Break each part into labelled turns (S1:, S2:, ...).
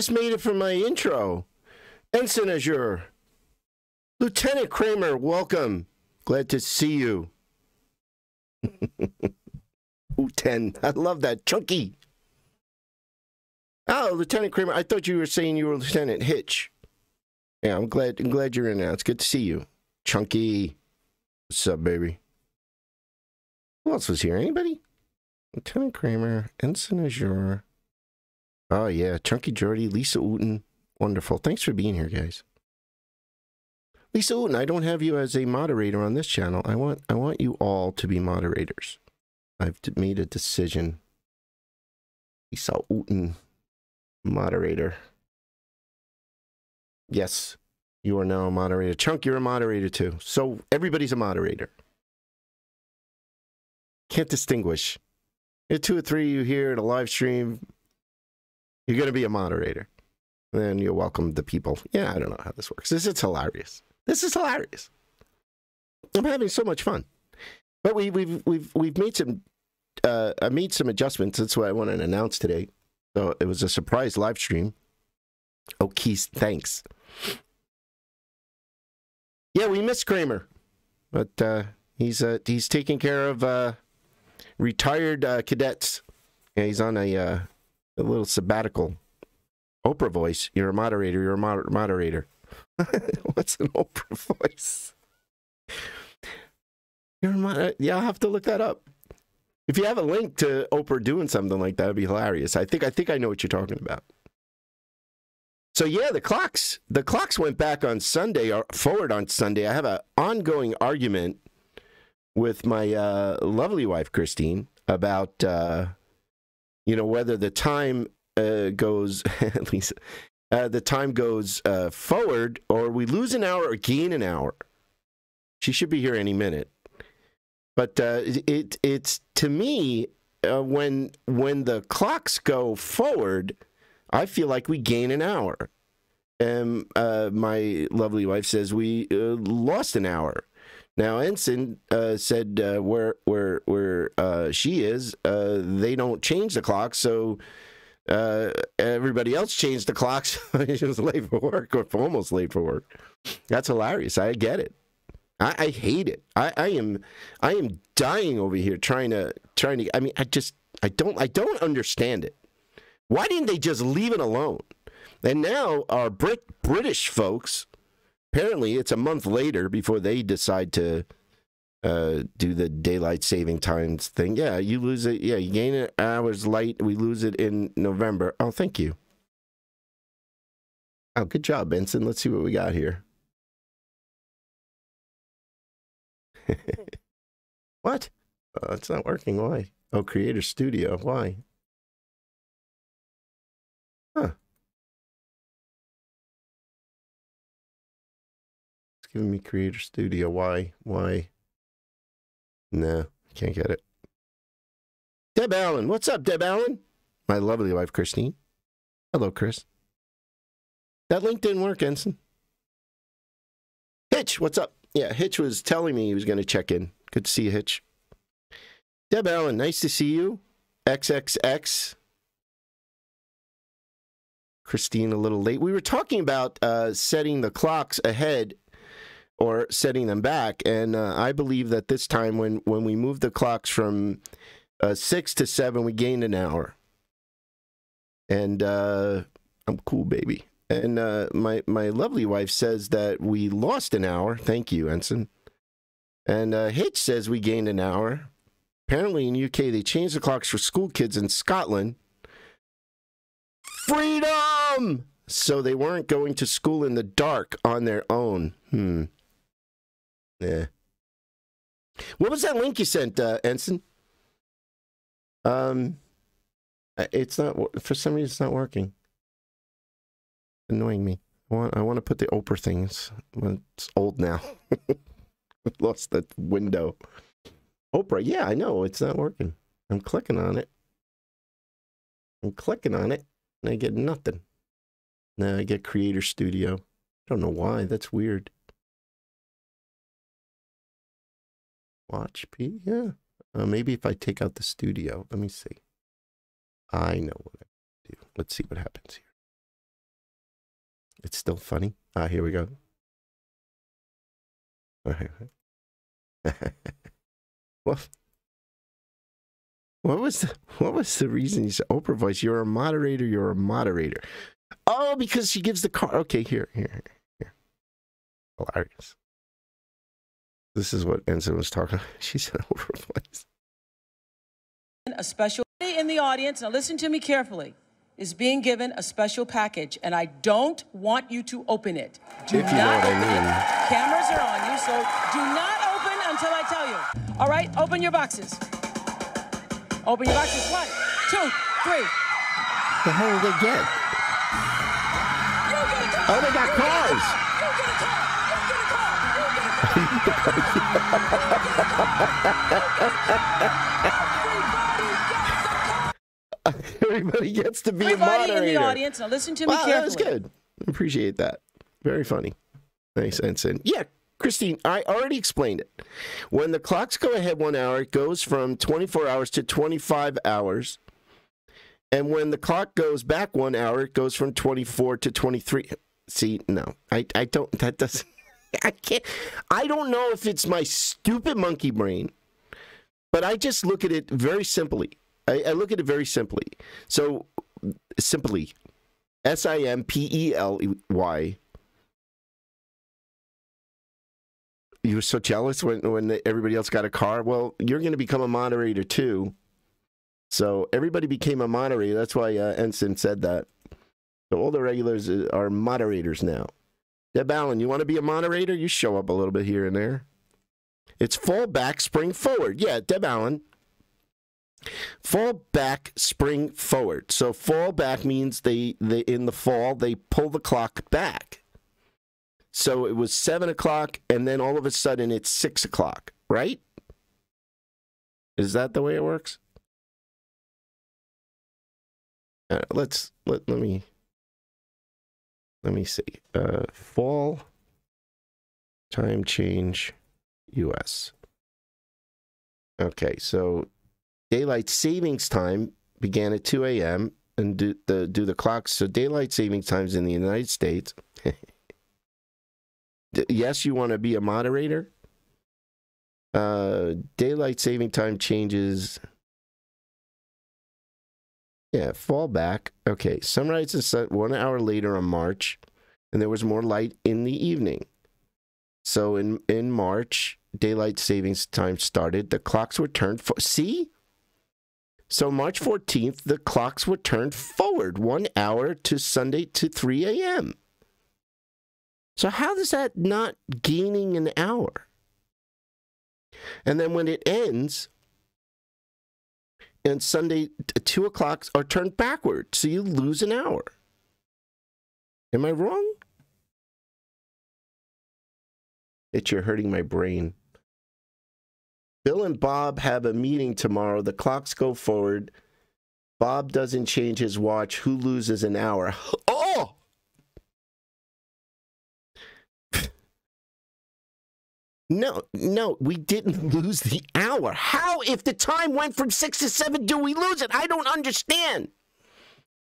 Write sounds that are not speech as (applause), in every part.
S1: Just made it for my intro. Ensign Azure. Lieutenant Kramer, welcome. Glad to see you. (laughs) Ooh, 10. I love that. Chunky. Oh, Lieutenant Kramer, I thought you were saying you were Lieutenant Hitch. Yeah, I'm glad I'm glad you're in now. It's good to see you. Chunky. What's up, baby? Who else was here? Anybody? Lieutenant Kramer, Ensign Azure. Oh yeah, Chunky Jordy, Lisa Uten. Wonderful. Thanks for being here, guys. Lisa Uten, I don't have you as a moderator on this channel. I want I want you all to be moderators. I've made a decision. Lisa Uten, moderator. Yes, you are now a moderator. Chunk, you're a moderator too. So everybody's a moderator. Can't distinguish. If two or three of you here at a live stream, you're going to be a moderator. Then you'll welcome the people. Yeah, I don't know how this works. This is hilarious. This is hilarious. I'm having so much fun. But we, we've we've we've made some uh, I made some adjustments. That's what I want to announce today. So it was a surprise live stream. Oh, Keith, thanks. Yeah, we missed Kramer, but uh, he's uh, he's taking care of uh, retired uh, cadets. Yeah, he's on a uh, a little sabbatical. Oprah voice. You're a moderator. You're a moder- moderator. (laughs) What's an Oprah voice? You're a mod- yeah, I'll have to look that up. If you have a link to Oprah doing something like that, it'd be hilarious. I think I think I know what you're talking about. So yeah, the clocks the clocks went back on Sunday or forward on Sunday. I have an ongoing argument with my uh, lovely wife Christine about uh, you know whether the time uh, goes (laughs) at least uh, the time goes uh, forward or we lose an hour or gain an hour. She should be here any minute. But uh, it it's to me uh, when when the clocks go forward, I feel like we gain an hour. And uh, my lovely wife says we lost an hour. Now Ensign uh, said uh, where where where uh, she is, uh, they don't change the clock, so everybody else changed the clocks. (laughs) she was late for work or almost late for work. That's hilarious. I get it. I, I hate it. I, I am I am dying over here trying to trying to. I mean, I just I don't I don't understand it. Why didn't they just leave it alone? And now our Brit British folks, apparently it's a month later before they decide to uh, do the daylight saving times thing. Yeah, you lose it. Yeah, you gain it hours light. We lose it in November. Oh, thank you. Oh, good job, Benson. Let's see what we got here. (laughs) what? Oh, it's not working. Why? Oh, Creator Studio. Why? Giving me Creator Studio. Why? Why? No, can't get it. Deb Allen. What's up, Deb Allen? My lovely wife, Christine. Hello, Chris. That link didn't work, Ensign. Hitch, what's up? Yeah, Hitch was telling me he was going to check in. Good to see you, Hitch. Deb Allen, nice to see you. XXX. Christine, a little late. We were talking about uh, setting the clocks ahead or setting them back, and uh, I believe that this time, when when we moved the clocks from uh, six to seven, we gained an hour. And uh, I'm cool, baby. And uh, my my lovely wife says that we lost an hour. Thank you, Ensign. And uh, Hitch says we gained an hour. Apparently, in UK, they changed the clocks for school kids in Scotland. Freedom! So they weren't going to school in the dark on their own. Hmm. Yeah. What was that link you sent, uh, Ensign? Um, it's not for some reason. It's not working annoying me. I want I want to put the Oprah things. It's old now. (laughs) Lost the window. Oprah, yeah, I know it's not working. I'm clicking on it. I'm clicking on it, and I get nothing. Now I get Creator Studio. I don't know why. That's weird. Watch P, yeah. Uh, maybe if I take out the studio. Let me see. I know what I do. Let's see what happens here. It's still funny. Ah, here we go. All right. what? (laughs) What was the, what was the reason you said Oprah voice? You're a moderator. You're a moderator. Oh, because she gives the car. Okay, here, here, here. Hilarious. This is what Ensign was talking. About. (laughs) She said Oprah voice.
S2: A special in the audience. Now listen to me carefully is being given a special package, and I don't want you to open it.
S1: Do if you know what I mean.
S2: Cameras are on you, so do not open until I tell you. All right, open your boxes. Open your boxes. One, two, three.
S1: The hell did they get? Oh, they got cars. (laughs) Everybody gets to be
S2: Everybody
S1: a moderator.
S2: in the audience, now listen to me
S1: wow,
S2: carefully.
S1: That was good. Appreciate that. Very funny. Nice, Ensign. Yeah, Christine, I already explained it. When the clocks go ahead one hour, it goes from 24 hours to 25 hours. And when the clock goes back one hour, it goes from 24 to 23. See, no, I, I don't, that doesn't, (laughs) I can't, I don't know if it's my stupid monkey brain, but I just look at it very simply. I, I look at it very simply. So, simply, S I M P E L Y. You were so jealous when, when everybody else got a car. Well, you're going to become a moderator too. So everybody became a moderator. That's why uh, Ensign said that. So all the regulars uh, are moderators now. Deb Allen, you want to be a moderator? You show up a little bit here and there. It's fall back, spring forward. Yeah, Deb Allen. Fall back, spring forward. So fall back means they, they in the fall they pull the clock back. So it was seven o'clock, and then all of a sudden it's six o'clock, right? Is that the way it works? Uh, let's let let me let me see. Uh, fall time change, U.S. Okay, so daylight savings time began at 2 a.m. and do the do the clocks. So daylight savings times in the United States. (laughs) yes, you want to be a moderator. Uh, daylight saving time changes. Yeah, fall back. Okay, sunrise and sun one hour later on March, and there was more light in the evening. So in in March, daylight savings time started. The clocks were turned. For, see, so March 14th, the clocks were turned forward one hour to Sunday to 3 a.m. So how is that not gaining an hour? And then when it ends, and Sunday two o'clock are turned backward, so you lose an hour. Am I wrong? It's you're hurting my brain. Bill and Bob have a meeting tomorrow. The clocks go forward. Bob doesn't change his watch. Who loses an hour? Oh! No, no, we didn't (laughs) lose the hour. How, if the time went from six to seven, do we lose it? I don't understand.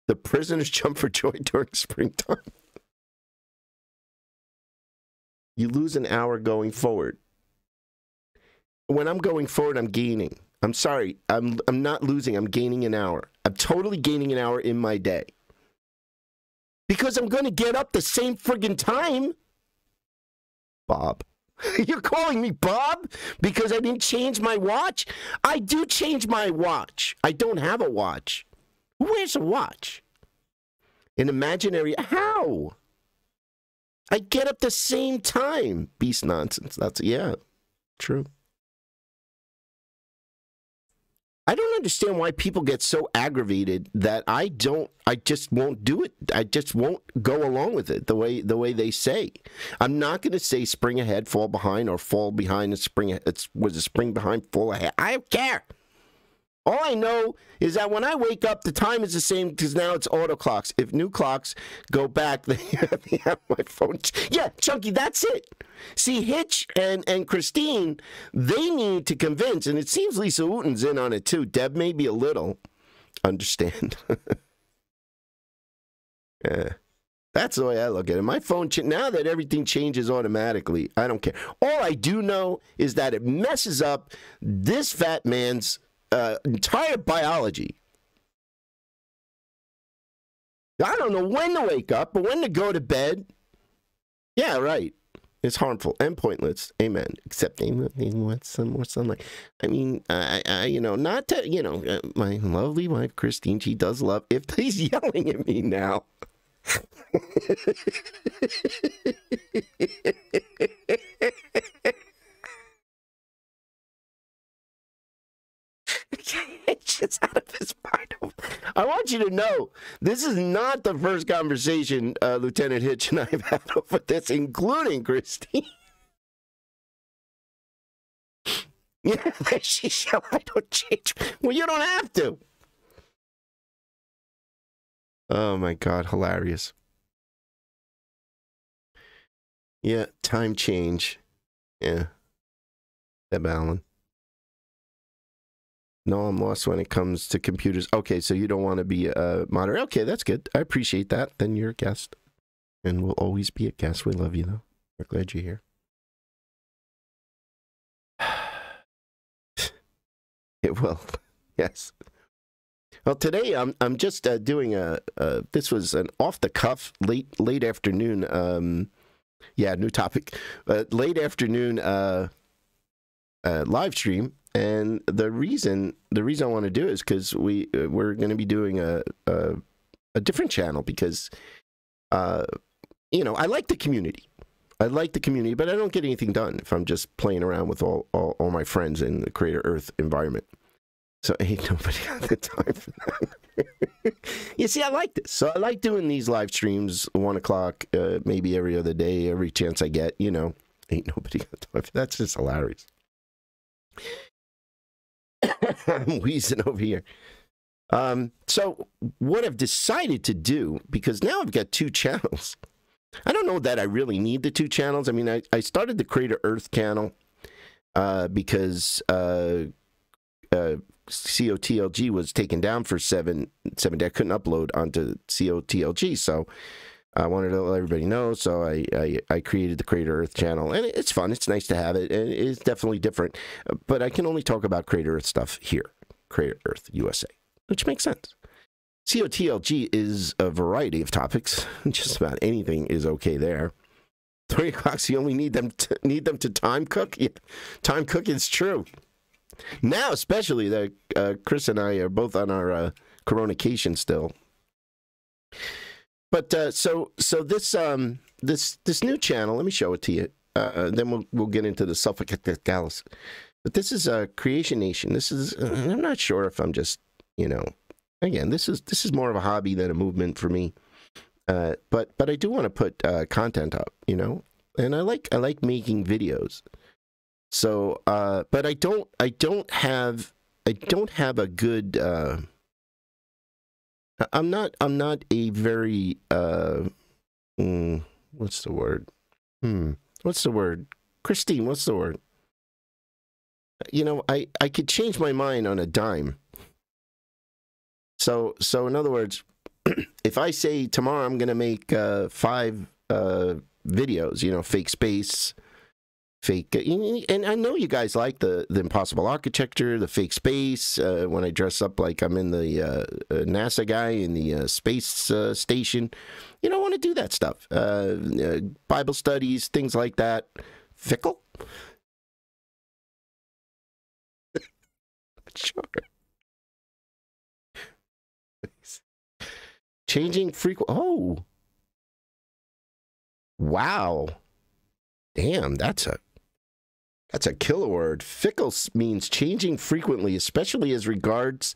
S1: The prisoners (laughs) jump for joy during springtime. you lose an hour going forward. When I'm going forward, I'm gaining. I'm sorry, I'm I'm not losing. I'm gaining an hour. I'm totally gaining an hour in my day because I'm going to get up the same friggin' time. Bob. (laughs) You're calling me Bob because I didn't change my watch? I do change my watch. I don't have a watch. Who wears a watch? An imaginary. How? I get up the same time. Beast nonsense. That's, yeah, true. I don't understand why people get so aggravated that I don't I just won't do it. I just won't go along with it the way the way they say. I'm not going to say spring ahead, fall behind or fall behind and spring it's was a spring behind, fall ahead. I don't care. All I know is that when I wake up, the time is the same because now it's auto clocks. If new clocks go back, (laughs) they have my phone. Yeah, Chunky, that's it. See, Hitch and, and Christine, they need to convince, and it seems Lisa Wooten's in on it too. Deb, maybe a little. Understand. (laughs) yeah. That's the way I look at it. My phone, now that everything changes automatically, I don't care. All I do know is that it messes up this fat man's uh, entire biology. I don't know when to wake up, but when to go to bed. Yeah, right. It's harmful and pointless. Amen. Except with some more sunlight. I mean, I, I, you know, not to, you know, uh, my lovely wife Christine. She does love. If (laughs) he's yelling at me now. (laughs) it's just out of his mind. I want you to know this is not the first conversation uh, Lieutenant Hitch and I have had (laughs) over this, including Christine. (laughs) yeah, (laughs) she said, I don't change. Well, you don't have to. Oh my God, hilarious. Yeah, time change. Yeah. Deb Allen. No, I'm lost when it comes to computers. Okay, so you don't want to be a moderator. Okay, that's good. I appreciate that. Then you're a guest. And we'll always be a guest. We love you, though. We're glad you're here. (sighs) it will. (laughs) Yes. Well, today I'm I'm just uh, doing a. This was an off the cuff late late afternoon. Um, yeah, new topic. Uh, late afternoon uh, uh, live stream, and the reason the reason I want to do it is because we uh, we're going to be doing a, a, a different channel because, uh, you know, I like the community. I like the community, but I don't get anything done if I'm just playing around with all, all, all my friends in the Crater Earth environment. So (laughs) ain't nobody got the time for that. (laughs) you see, I like this. So I like doing these live streams, one o'clock, uh, maybe every other day, every chance I get. You know, ain't nobody got time. For that. That's just hilarious. I'm wheezing over here. Um, so what I've decided to do, because now I've got two channels. I don't know that I really need the two channels. I mean, I, I started the Crater Earth channel uh, because uh, uh, COTLG was taken down for seven seven days. I couldn't upload onto COTLG, so I wanted to let everybody know. So I, I, I created the Crater Earth channel, and it's fun. It's nice to have it, and it's definitely different. But I can only talk about Crater Earth stuff here, Crater Earth USA, which makes sense. COTLG is a variety of topics. (laughs) Just about anything is okay there. Three o'clock. You only need them to, need them to time cook. Yeah, time cook is true. Now, especially that uh, Chris and I are both on our uh, coronation still. But uh, so so this um this this new channel, let me show it to you. Uh, uh then we'll we'll get into the Sulpicius Gallus. But this is a uh, Creation Nation. This is uh, I'm not sure if I'm just you know again this is this is more of a hobby than a movement for me. Uh, but but I do want to put content up, you know, and I like I like making videos. So, uh, but I don't, I don't have, I don't have a good. I'm not, I'm not a very. Uh, mm, what's the word? Hmm. What's the word? Christine, what's the word? You know, I, I could change my mind on a dime. So, so in other words, (clears throat) if I say tomorrow I'm going to make uh, five uh, videos, you know, fake space, fake and i know you guys like the the impossible architecture the fake space uh, when i dress up like i'm in the uh, uh, nasa guy in the uh, space uh, station. You don't want to do that stuff uh, bible studies things like that. Fickle? (laughs) Sure. Changing frequent oh! Wow. Damn that's a that's a killer word. Fickle means changing frequently, especially as regards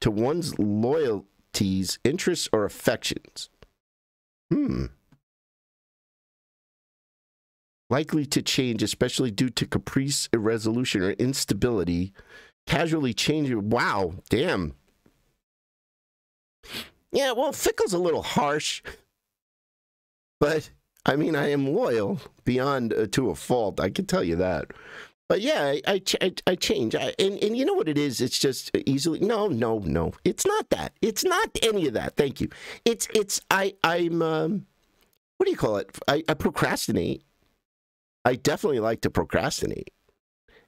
S1: to one's loyalties, interests, or affections. Hmm. Likely to change, especially due to caprice, irresolution, or instability. Casually changing. Wow, damn. Yeah, well, fickle's a little harsh, but I mean, I am loyal beyond uh, to a fault. I can tell you that. But yeah, I I, I, I change, I, and and you know what it is? It's just easily. No, no, no. It's not that. It's not any of that. Thank you. It's it's I I'm um, what do you call it? I, I procrastinate. I definitely like to procrastinate.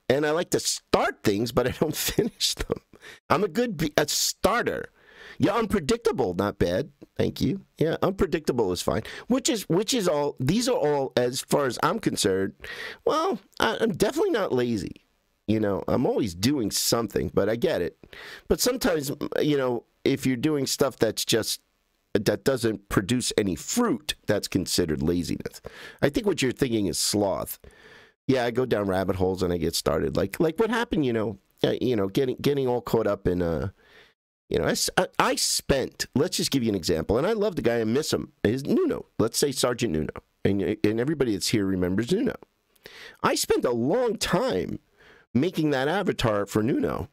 S1: And I like to start things, but I don't (laughs) finish them. I'm a good a starter. Yeah, unpredictable, not bad. Thank you. Yeah, unpredictable is fine. Which is which is all. These are all, as far as I'm concerned. Well, I'm definitely not lazy. You know, I'm always doing something, but I get it. But sometimes, you know, if you're doing stuff that's just that doesn't produce any fruit, that's considered laziness. I think what you're thinking is sloth. Yeah, I go down rabbit holes and I get started. Like like what happened, you know, uh, you know, getting getting all caught up in uh you know, I, I spent, let's just give you an example, and I love the guy, I miss him, is Nuno. Let's say Sergeant Nuno. And, and everybody that's here remembers Nuno. I spent a long time making that avatar for Nuno.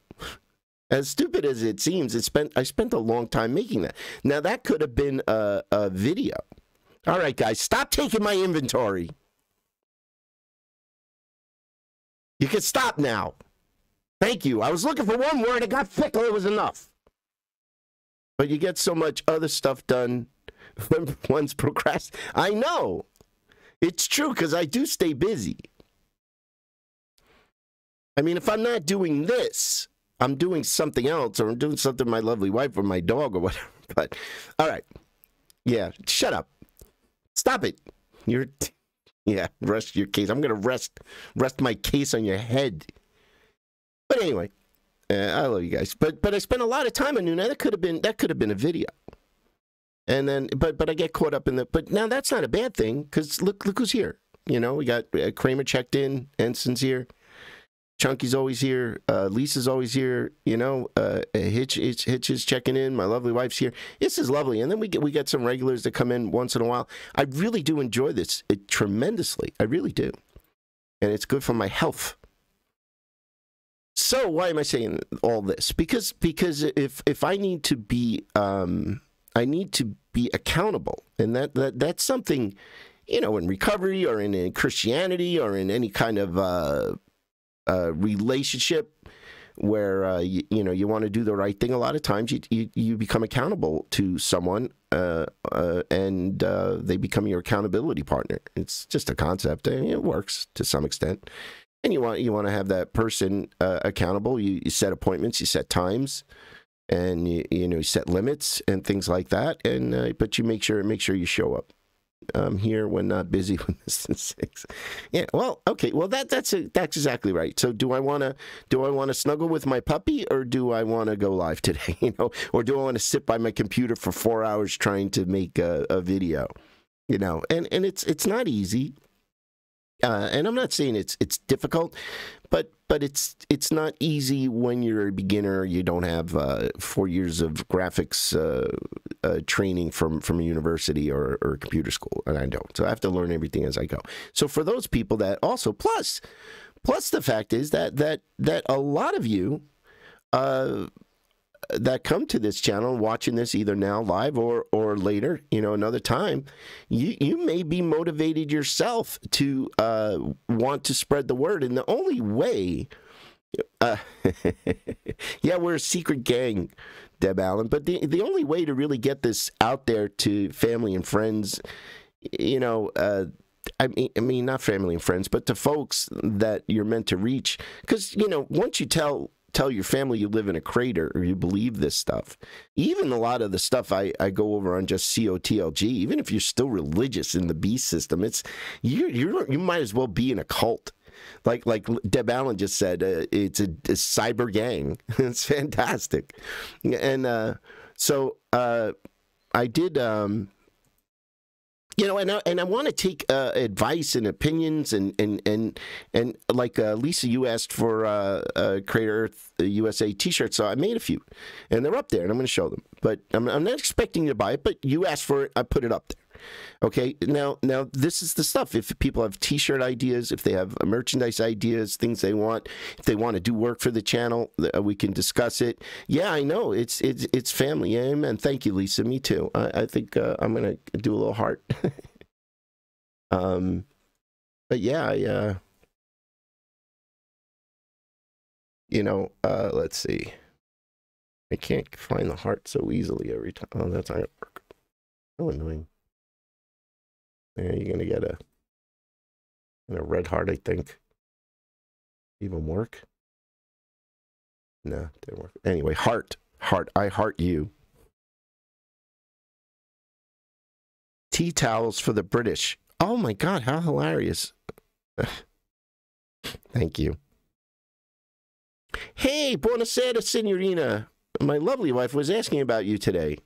S1: As stupid as it seems, it spent I spent a long time making that. Now that could have been a, a video. All right, guys, stop taking my inventory. You can stop now. Thank you. I was looking for one word. It got fickle. It was enough. But you get so much other stuff done (laughs) when one's procrast. I know. It's true because I do stay busy. I mean, if I'm not doing this, I'm doing something else, or I'm doing something with my lovely wife or my dog or (laughs) whatever. But all right, yeah, shut up, stop it. You're, (laughs) yeah, rest your case. I'm gonna rest rest my case on your head. But anyway, uh, I love you guys. But but I spent a lot of time on Nuno. That could have been that could have been a video. And then, but but I get caught up in the. But now that's not a bad thing because look look who's here. You know, we got uh, Kramer checked in, Ensign's here. Chunky's always here. Uh, Lisa's always here. You know, uh, Hitch, Hitch, Hitch is checking in. My lovely wife's here. This is lovely. And then we get we get some regulars that come in once in a while. I really do enjoy this it, tremendously. I really do, and it's good for my health. So why am I saying all this? Because because if if I need to be um, I need to be accountable, and that, that that's something you know in recovery or in, in Christianity or in any kind of uh, uh, relationship where uh, you, you, know you want to do the right thing. A lot of times you you, you become accountable to someone, uh, uh, and uh, they become your accountability partner. It's just a concept, and it works to some extent. And you want you want to have that person uh, accountable. You, you set appointments, you set times, and you you know you set limits and things like that. And uh, but you make sure make sure you show up um, here when not busy (laughs) when this is six. Yeah, well, okay, well that that's a, that's exactly right. So do I want to do I want to snuggle with my puppy or do I want to go live (laughs) today? You know, or do I want to sit by my computer for four hours trying to make a, a video? You know, and and it's it's not easy. Uh, and I'm not saying it's it's difficult, but but it's it's not easy when you're a beginner. You don't have uh, four years of graphics uh, uh, training from from a university or, or a computer school, and I don't. So I have to learn everything as I go. So for those people that also plus plus the fact is that that that a lot of you uh, that come to this channel watching this either now live or or later you know another time you you may be motivated yourself to uh, want to spread the word and the only way uh, (laughs) yeah we're a secret gang deb allen but the the only way to really get this out there to family and friends you know uh, I mean, I mean, not family and friends, but to folks that you're meant to reach. Because you know, once you tell tell your family you live in a crater or you believe this stuff. Even a lot of the stuff I, I go over on just COTLG, even if you're still religious in the beast system, it's you you you might as well be in a cult. Like like Deb Allen just said, uh, it's a, a, cyber gang. (laughs) it's fantastic, and uh, so uh, I did. Um, you know, and I, and I want to take uh, advice and opinions and and and and like uh, Lisa, you asked for uh, uh, Crater Earth USA T-shirt, so I made a few, and they're up there, and I'm going to show them. But I'm, I'm not expecting you to buy it, but you asked for it, I put it up there. Okay, now now this is the stuff. If people have T-shirt ideas, if they have merchandise ideas, things they want, if they want to do work for the channel, uh, we can discuss it. Yeah, I know it's it's it's family. Amen. Thank you, Lisa. Me too. I, I think uh, I'm gonna do a little heart. (laughs) um, but yeah, I, uh, you know, uh, let's see. I can't find the heart so easily every time. Oh, that's not gonna work. So annoying. Yeah, you're gonna get a, a red heart, I think. Even work? No, didn't work. Anyway, heart, heart. I heart you. Tea towels for the British. Oh my God, how hilarious! (laughs) Thank you. Hey, buonasera, signorina. My lovely wife was asking about you today.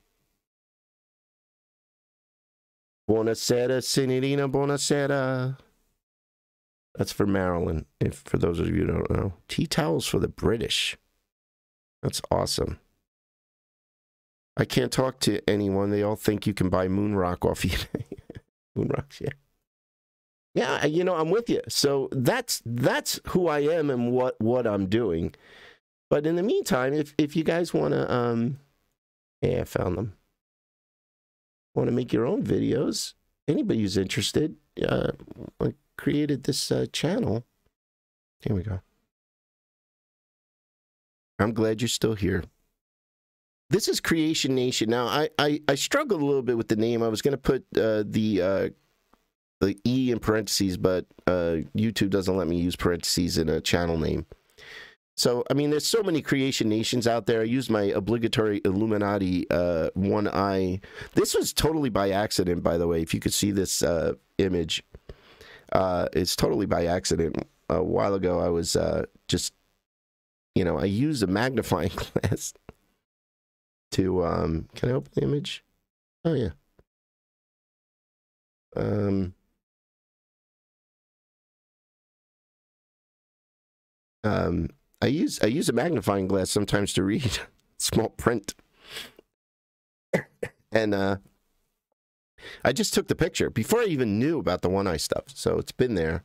S1: Buonasera, signorina, buonasera. That's for Marilyn, if for those of you who don't know. Tea towels for the British. That's awesome. I can't talk to anyone. They all think you can buy moon rock off (laughs) eBay. moon rocks, yeah. Yeah, you know, I'm with you. So that's that's who I am and what what I'm doing. But in the meantime, if if you guys want to, um, yeah, I found them. Want to make your own videos? Anybody who's interested, uh, I created this uh, channel. Here we go. I'm glad you're still here. This is Creation Nation. Now, I I, I struggled a little bit with the name. I was going to put uh, the uh, the E in parentheses, but uh, YouTube doesn't let me use parentheses in a channel name. So, I mean, there's so many creation nations out there. I used my obligatory Illuminati uh, one eye. This was totally by accident, by the way. If you could see this uh, image, uh, it's totally by accident. A while ago, I was uh, just, you know, I used a magnifying (laughs) glass to. Um, can I open the image? Oh yeah. Um, um, I use I use a magnifying glass sometimes to read (laughs) small print, and uh, I just took the picture before I even knew about the one eye stuff. So it's been there,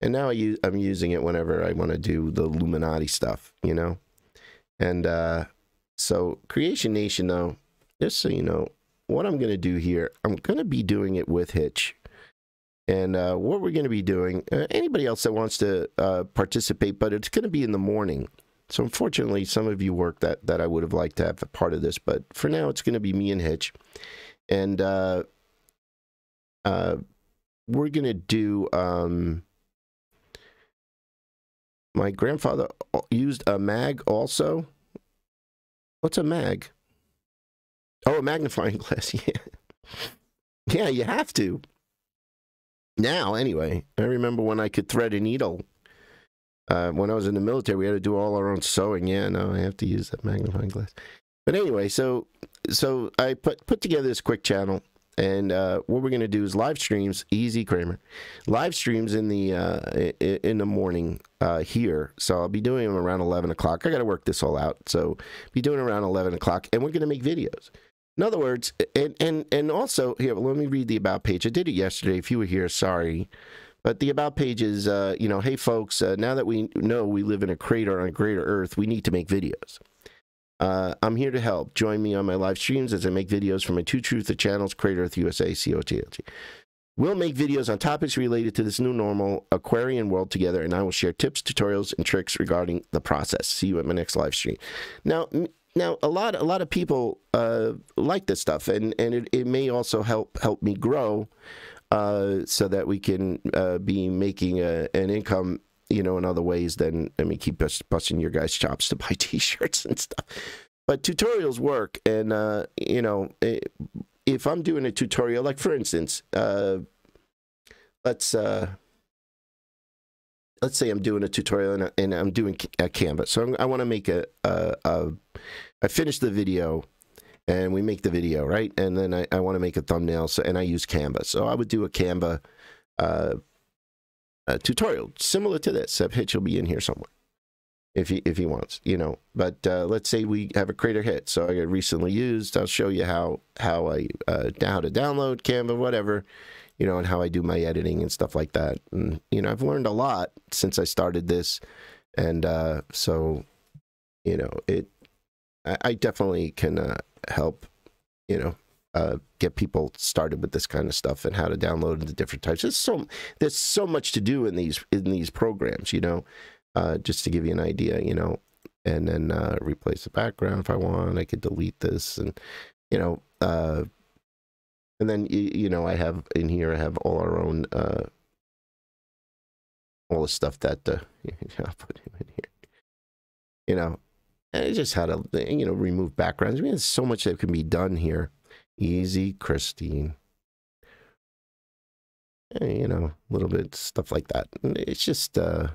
S1: and now I use I'm using it whenever I want to do the Illuminati stuff, you know. And uh, so Creation Nation, though, just so you know, what I'm going to do here, I'm going to be doing it with Hitch. And uh, what we're going to be doing, uh, anybody else that wants to uh, participate, but it's going to be in the morning. So unfortunately, some of you work that that I would have liked to have a part of this, but for now, it's going to be me and Hitch, and uh, uh, we're going to do. Um, my grandfather used a mag also. What's a mag? Oh, a magnifying (laughs) glass. Yeah, yeah, you have to. Now, anyway, I remember when I could thread a needle. Uh, when I was in the military, we had to do all our own sewing. Yeah, no, I have to use that magnifying glass. But anyway, so so I put put together this quick channel, and uh, what we're gonna do is live streams. Easy Kramer, live streams in the uh, in the morning uh, here. So I'll be doing them around eleven o'clock. I got to work this all out. So be doing around eleven o'clock, and we're gonna make videos. In other words, and and and also here, let me read the about page. I did it yesterday. If you were here, sorry. But the about page is, uh, you know, hey folks, uh, now that we know we live in a crater on a greater Earth, we need to make videos. Uh, I'm here to help. Join me on my live streams as I make videos for my two truth the channels, Crater Earth USA, COTLG. We'll make videos on topics related to this new normal Aquarian world together, and I will share tips, tutorials, and tricks regarding the process. See you at my next live stream. Now, now a lot a lot of people uh, like this stuff and and it, it may also help help me grow uh, so that we can uh, be making a, an income you know in other ways than I mean keep bust, busting your guys chops (laughs) to buy t-shirts and stuff. But tutorials work and uh, you know if I'm doing a tutorial like for instance uh, let's uh, let's say I'm doing a tutorial and, and I'm doing a Canva. So I'm, i want to make a, a, a, I finish the video and we make the video, right? And then I, I want to make a thumbnail. So, and I use Canva. So I would do a Canva uh, a tutorial similar to this. Hitch will be in here somewhere if he if he wants, you know. But uh, let's say we have a creator hit. So I recently used. I'll show you how how I uh, how to download Canva, whatever you know, and how I do my editing and stuff like that. And, you know, I've learned a lot since I started this. And uh, so, you know, it, I, I definitely can uh, help, you know, uh, get people started with this kind of stuff and how to download the different types. There's so there's so much to do in these in these programs, you know. Uh, just to give you an idea, you know, and then uh, replace the background if I want. I could delete this, and you know, uh, And then you know, I have in here. I have all our own, uh, all the stuff that uh, (laughs) I'll put him in here. You know, and just had to, you know, remove backgrounds. I mean, there's so much that can be done here. Easy, Christine. Eh, You know, a little bit stuff like that. And It's just uh,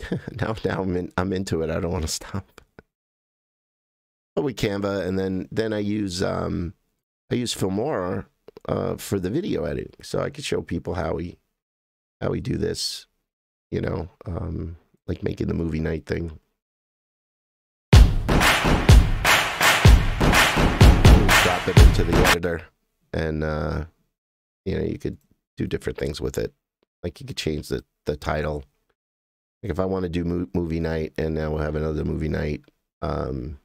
S1: (laughs) now, now I'm in, I'm into it. I don't want to stop. But we Canva, and then then I use um, I use Filmora uh, for the video editing, so I could show people how we how we do this. You know, um, like making the movie night thing. Drop it into the editor, and uh, you know you could do different things with it. Like you could change the the title. Like if I want to do mo- movie night, and now we'll have another movie night. Um,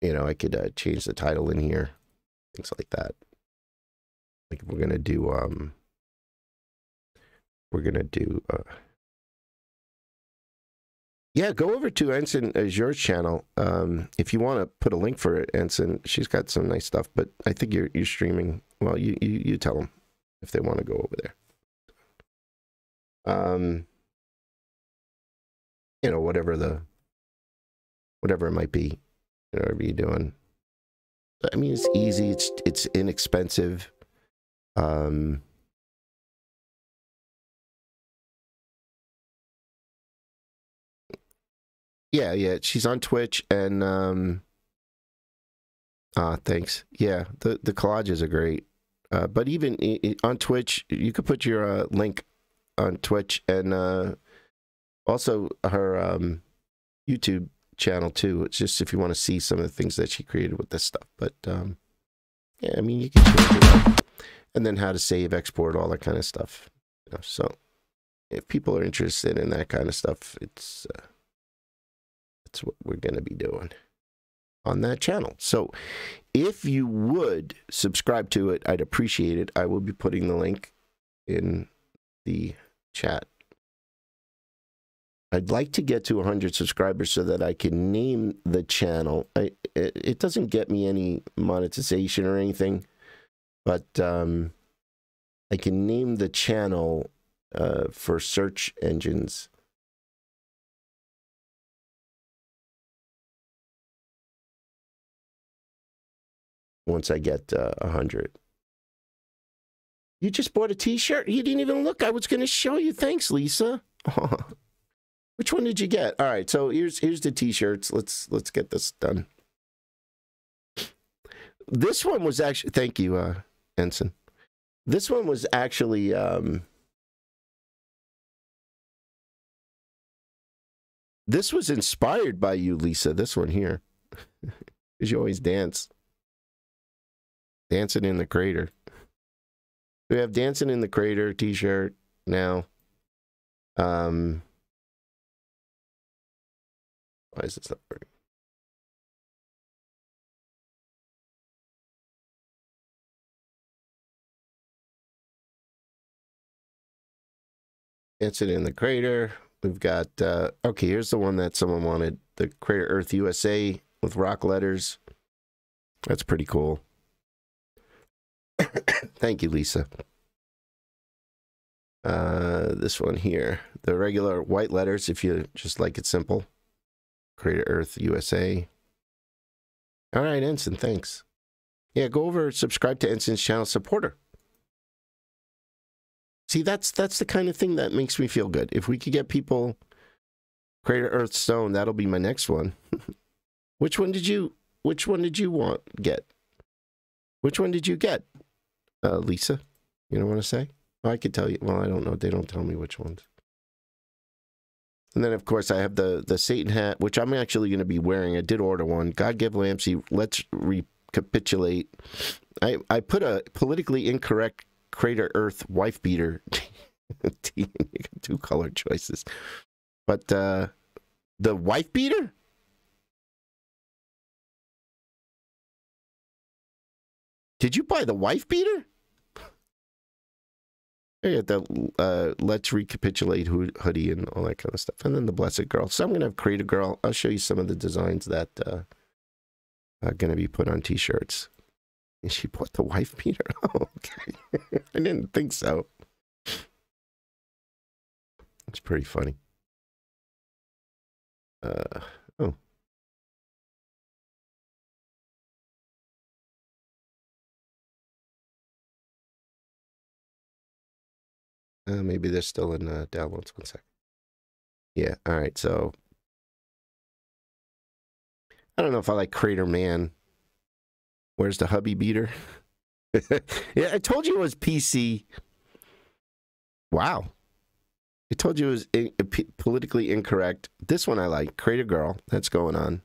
S1: you know, I could uh, change the title in here, things like that. Like we're gonna do, um, we're gonna do, uh, yeah, go over to Ensign Azure's channel. Um, if you want to put a link for it, Ensign, she's got some nice stuff. But I think you're you're streaming. Well, you you, you tell them if they want to go over there. Um, you know, whatever the whatever it might be, whatever you're doing. I mean, it's easy. It's it's inexpensive. Um, yeah, yeah. She's on Twitch and um, ah, thanks. Yeah, the the collages are great. Uh, but even on Twitch, you could put your uh, link on Twitch and uh, also her um, YouTube channel too. It's just if you want to see some of the things that she created with this stuff. But um, yeah, I mean, you can and then how to save, export, all that kind of stuff. You know, so if people are interested in that kind of stuff, it's uh, that's what we're going to be doing on that channel. So if you would subscribe to it, I'd appreciate it. I will be putting the link in the chat. I'd like to get to 100 subscribers so that I can name the channel. I, it, it doesn't get me any monetization or anything, but um, I can name the channel uh, for search engines. Once I get uh, 100. You just bought a t-shirt? You didn't even look. I was going to show you. Thanks, Lisa. (laughs) Which one did you get? All right, so here's here's the t-shirts. Let's let's get this done. This one was actually thank you, uh, Ensign. This one was actually um, this was inspired by you, Lisa. This one here, (laughs) because you always dance, dancing in the crater. We have dancing in the crater T-shirt now. Um, why is this not working? Dancing in the crater. We've got uh, okay. Here's the one that someone wanted: the Crater Earth USA with rock letters. That's pretty cool. (coughs) Thank you, Lisa. Uh, this one here, the regular white letters, if you just like it simple. Crater Earth USA. All right, Ensign, thanks. Yeah, go over, subscribe to Ensign's channel, supporter. See, that's that's the kind of thing that makes me feel good. If we could get people Crater Earth Stone, that'll be my next one. (laughs) which one did you which one did you want get? Which one did you get? Uh, Lisa, you don't want to say? Well, I could tell you. Well, I don't know. They don't tell me which ones. And then, of course, I have the the Satan hat, which I'm actually going to be wearing. I did order one. Godgevlamste. Let's recapitulate. I I put a politically incorrect Crater Earth wife beater. (laughs) two color choices, but uh, the wife beater. Did you buy the wife beater? Got the uh, let's recapitulate ho- hoodie and all that kind of stuff, and then the blessed girl. So I'm gonna have create a girl. I'll show you some of the designs that uh, uh, going to be put on T-shirts. And she bought the wife beater. (laughs) Oh, okay. (laughs) I didn't think so. It's pretty funny. Uh, Uh, maybe they're still in uh, downloads. One sec. Yeah. All right. So I don't know if I like Crater Man. Where's the hubby beater? (laughs) yeah, I told you it was PC. Wow. I told you it was in, p- politically incorrect. This one I like. Crater Girl. That's going on.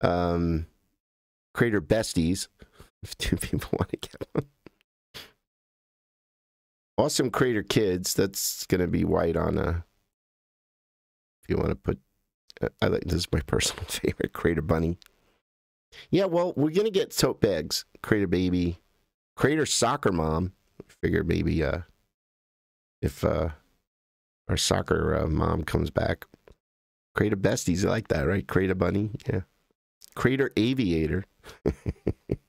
S1: Um, Crater Besties. If (laughs) two people want to get one. Awesome Crater Kids. That's going to be white on a. If you want to put. uh, I like this is my personal (laughs) favorite. Crater Bunny. Yeah, well, we're going to get tote bags. Crater Baby. Crater Soccer Mom. Figure maybe uh, if uh, our soccer uh, mom comes back. Crater Besties, like that, right? Crater Bunny, yeah. Crater Aviator. (laughs)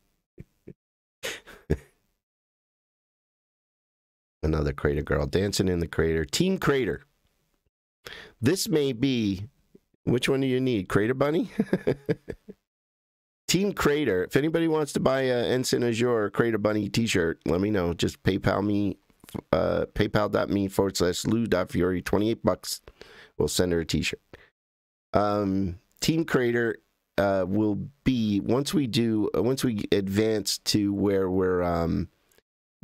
S1: Another Crater girl dancing in the crater. Team Crater. This may be. Which one do you need? Crater Bunny? (laughs) Team Crater. If anybody wants to buy a Ensign Azure Crater Bunny t shirt, let me know. Just PayPal me uh, paypal.me forward slash lou.fiore, 28 bucks. We'll send her a t shirt. Um, Team Crater uh, will be, once we do, once we advance to where we're um,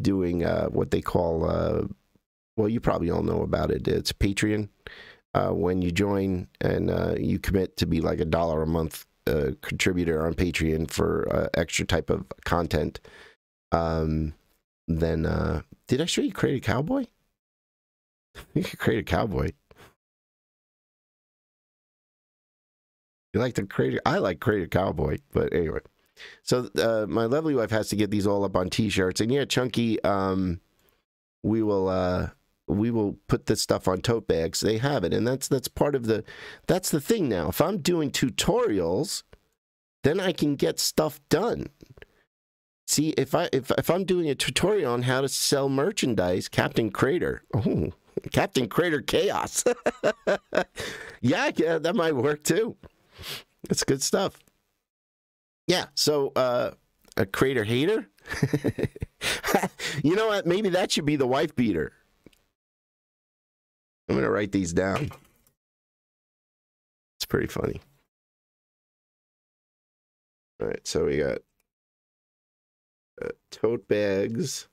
S1: doing uh, what they call, uh, well, you probably all know about it. It's Patreon. Uh, when you join and uh, you commit to be like a dollar a month uh, contributor on Patreon for extra type of content, um, then did I show you create a cowboy? (laughs) you could create a cowboy. You like to create? I like create a cowboy, but anyway. So uh, my lovely wife has to get these all up on T-shirts, and yeah, Chunky, um, we will uh, we will put this stuff on tote bags. They have it, and that's that's part of the that's the thing now. If I'm doing tutorials, then I can get stuff done. See, if I if if I'm doing a tutorial on how to sell merchandise, Captain Crater. Oh, Captain Crater Chaos. (laughs) yeah, yeah, that might work too. That's good stuff. Yeah, so uh a crater hater? (laughs) you know what? Maybe that should be the wife beater. I'm going to write these down. It's pretty funny. All right, so we got uh, tote bags,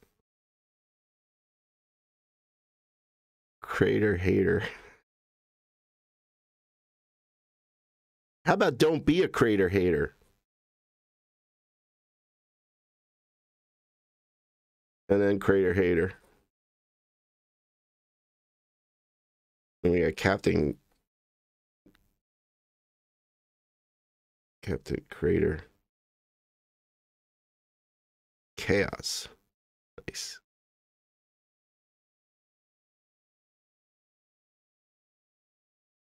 S1: crater hater. How about don't be a crater hater? And then crater hater. And we got Captain Captain Crater. Chaos. Nice.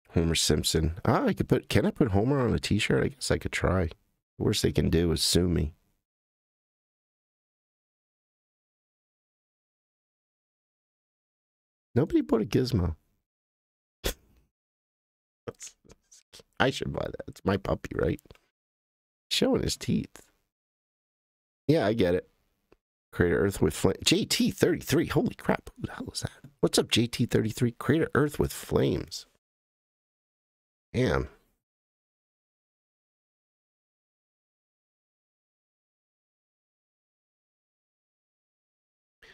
S1: Homer Simpson. Ah, I could put. Can I put Homer on a T-shirt? I guess I could try. worst they can do is sue me. Nobody bought a gizmo. (laughs) I should buy that. It's my puppy, right? Showing his teeth. Yeah, I get it. Crater Earth with flame. JT33. Holy crap. Who the hell is that? What's up, JT33? Crater Earth with flames. Damn.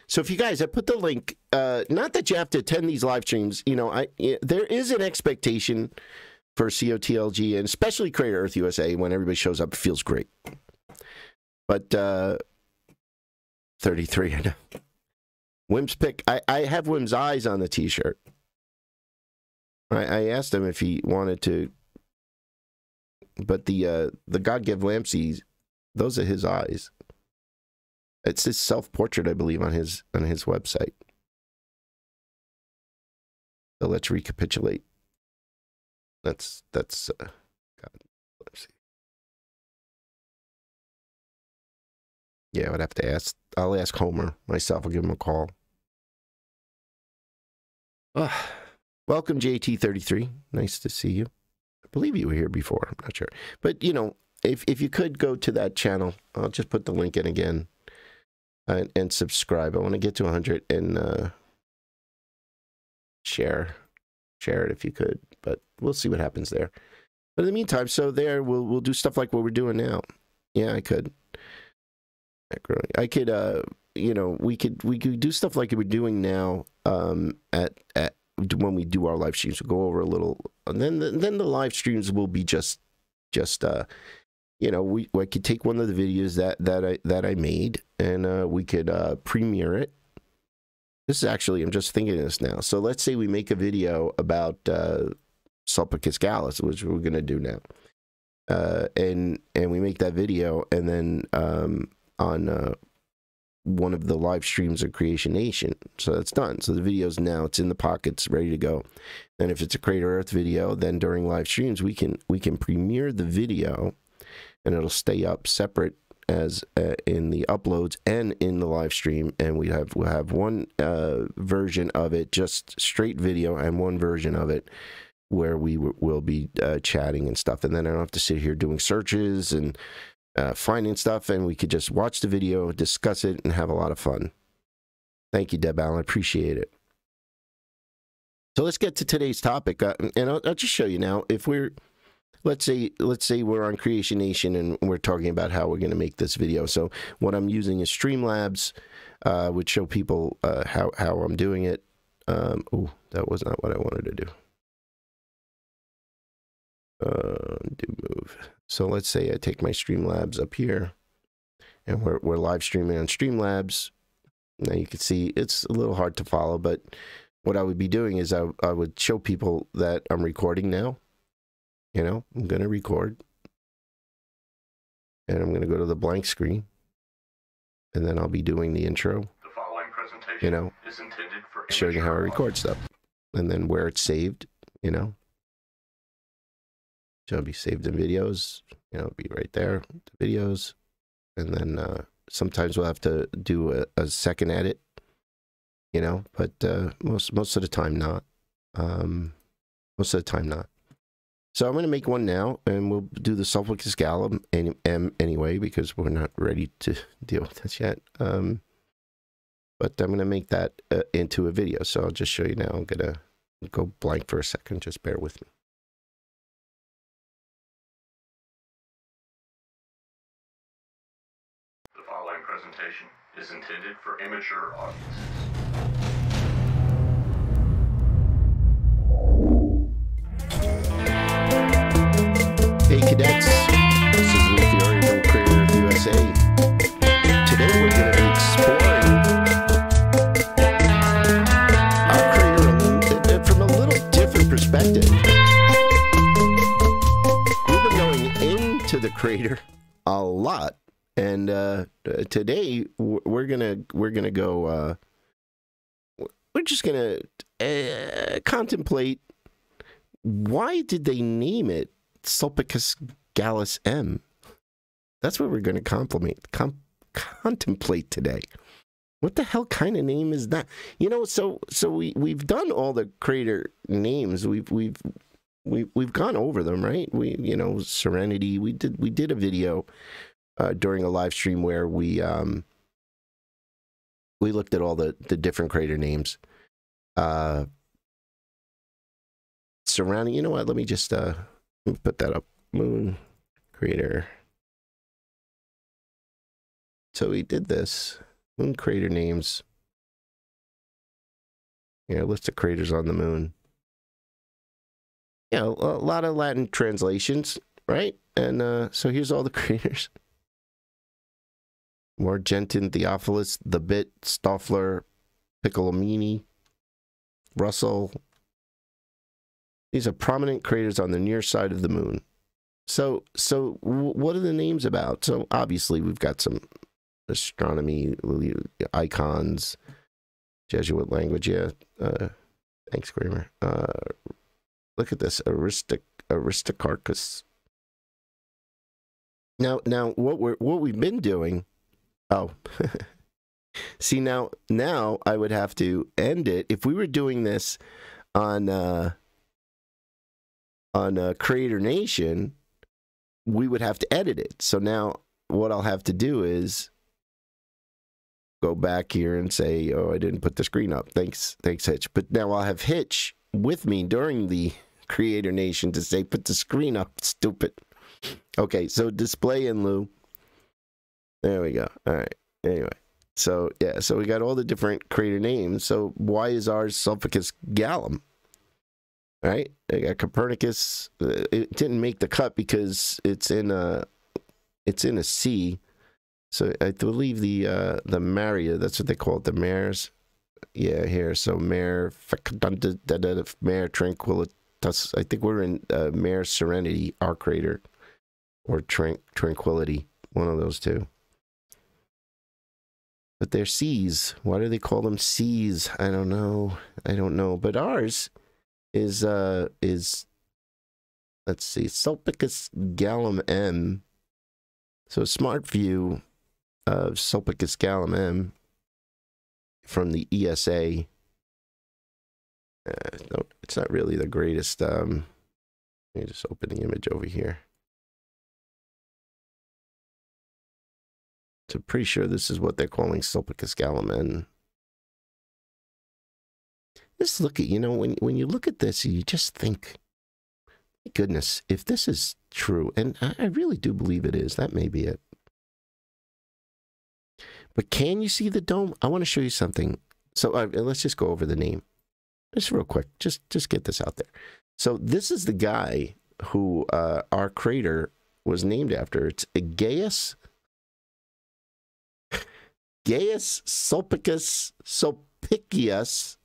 S1: So if you guys, I put the link. Uh, not that you have to attend these live streams. You know, I there is an expectation for COTLG and especially Crater Earth USA when everybody shows up. It feels great. But uh, 33, I know. Wim's pick. I, I have Wim's eyes on the T-shirt. I, I asked him if he wanted to, but the uh, the God Give Lampsies, those are his eyes. It's his self portrait, I believe, on his on his website. So let's recapitulate. That's that's uh, God. Let's see. Yeah, I would have to ask. I'll ask Homer myself. I'll give him a call. Ah, welcome, JT33. Nice to see you. I believe you were here before. I'm not sure. But, you know, if, if you could go to that channel, I'll just put the link in again and, and subscribe. I want to get to 100 and uh, share. Share it if you could. But we'll see what happens there. But in the meantime, so there, we'll, we'll do stuff like what we're doing now. Yeah, I could. I could, uh, you know, we could we could do stuff like we're doing now um, at at when we do our live streams. We'll go over a little, and then the, then the live streams will be just just uh, you know, we I could take one of the videos that that I that I made and uh, we could uh, premiere it. This is actually I'm just thinking this now. So let's say we make a video about uh, Sulpicus gallus, which we're gonna do now. Uh, and and we make that video, and then um, on uh, one of the live streams of Creation Nation. So it's done. So the video's now it's in the pockets, ready to go. And if it's a Crater Earth video, then during live streams we can we can premiere the video, and it'll stay up separate as uh, in the uploads and in the live stream. And we have we'll have one uh, version of it just straight video, and one version of it where we will be uh, chatting and stuff. And then I don't have to sit here doing searches and uh, finding stuff, and we could just watch the video, discuss it, and have a lot of fun. Thank you, Deb Allen. Appreciate it. So let's get to today's topic, uh, and I'll, I'll, just show you now. If we're, let's say, let's say we're on Creation Nation, and we're talking about how we're going to make this video. So what I'm using is Streamlabs, uh, which show people uh, how how I'm doing it. Um, oh, that was not what I wanted to do. Uh, do move. So let's say I take my Streamlabs up here and we're, we're live streaming on Streamlabs. Now you can see it's a little hard to follow, but what I would be doing is I, I would show people that I'm recording now. You know, I'm going to record. And I'm going to go to the blank screen. And then I'll be doing the intro.
S3: The following presentation
S1: you know,
S3: is intended for
S1: showing you how I record stuff. And then where it's saved, you know. So it'll be saved in videos, you know, it'll be right there, the videos. And then uh, sometimes we'll have to do a, a second edit, you know, but uh, most most of the time not. Um, most of the time not. So I'm going to make one now, and we'll do the sulfurous gallum any, M anyway because we're not ready to (laughs) deal with this yet. Um, but I'm going to make that uh, into a video. So I'll just show you now. I'm going to go blank for a second. Just bear with me.
S3: The following presentation is intended for immature audiences.
S1: Cadets, this is Lou Fiore from Crater Earth USA. Today we're going to be exploring our uh, from a little different perspective. We've been going into the crater a lot, and uh, today we're gonna we're gonna go. Uh, we're just gonna uh, contemplate why did they name it Sulpicus gallus M. That's what we're going to compliment, com- contemplate today. What the hell kind of name is that? You know, so so we we've done all the crater names. We've we've we we've gone over them, right? We you know Serenity. We did we did a video uh, during a live stream where we um we looked at all the the different crater names. Uh, surrounding. You know what? Let me just uh put that up. Moon crater. So we did this. Moon crater names. Yeah, list of craters on the moon. Yeah, a lot of Latin translations, right? And uh, so here's all the (laughs) craters. Morgentin, Theophilus, Thebit, Stoffler, Piccolomini, Russell, these are prominent craters on the near side of the moon. So, so what are the names about? So, obviously, we've got some astronomy icons, Jesuit language. Yeah. Uh, thanks, Kramer. Uh, look at this Aristic Aristarchus. Now, now, what we're what we've been doing Oh. (laughs) See now now I would have to end it if we were doing this on uh on uh, Creator Nation, we would have to edit it. So now what I'll have to do is go back here and say, "Oh, I didn't put the screen up." Thanks, thanks, Hitch. But now I'll have Hitch with me during the Creator Nation to say, "Put the screen up." Stupid. Okay, so display in lieu. There we go. All right. Anyway, so yeah, so we got all the different creator names. So why is ours Sulpicus gallum? Right? Copernicus. Uh, It didn't make the cut because it's in a it's in a C. So I believe the uh the Maria, that's what they call it, the mares. Yeah, here. So Mare Mare Tranquilitas. I think we're in uh, Mare Serenity, our crater, or Tran- Tranquility, one of those two. But they're seas. Why do they call them seas? I don't know. I don't know. But ours is uh is let's see, Sulpicus gallum M. So smart view of Sulpicus gallum M from the ESA. Uh, it's not really the greatest. Um, let me just open the image over here. So pretty sure this is what they're calling Sulpicus gallum M. Just look at you know when when you look at this, you just think, goodness, if this is true, and I, really do believe it is, that may be it. But can you see the dome? I want to show you something. So uh, let's just go over the name, just real quick. Just just get this out there. So this is the guy who uh, our crater was named after. It's Gaius Gaius Sulpicus Sulpicius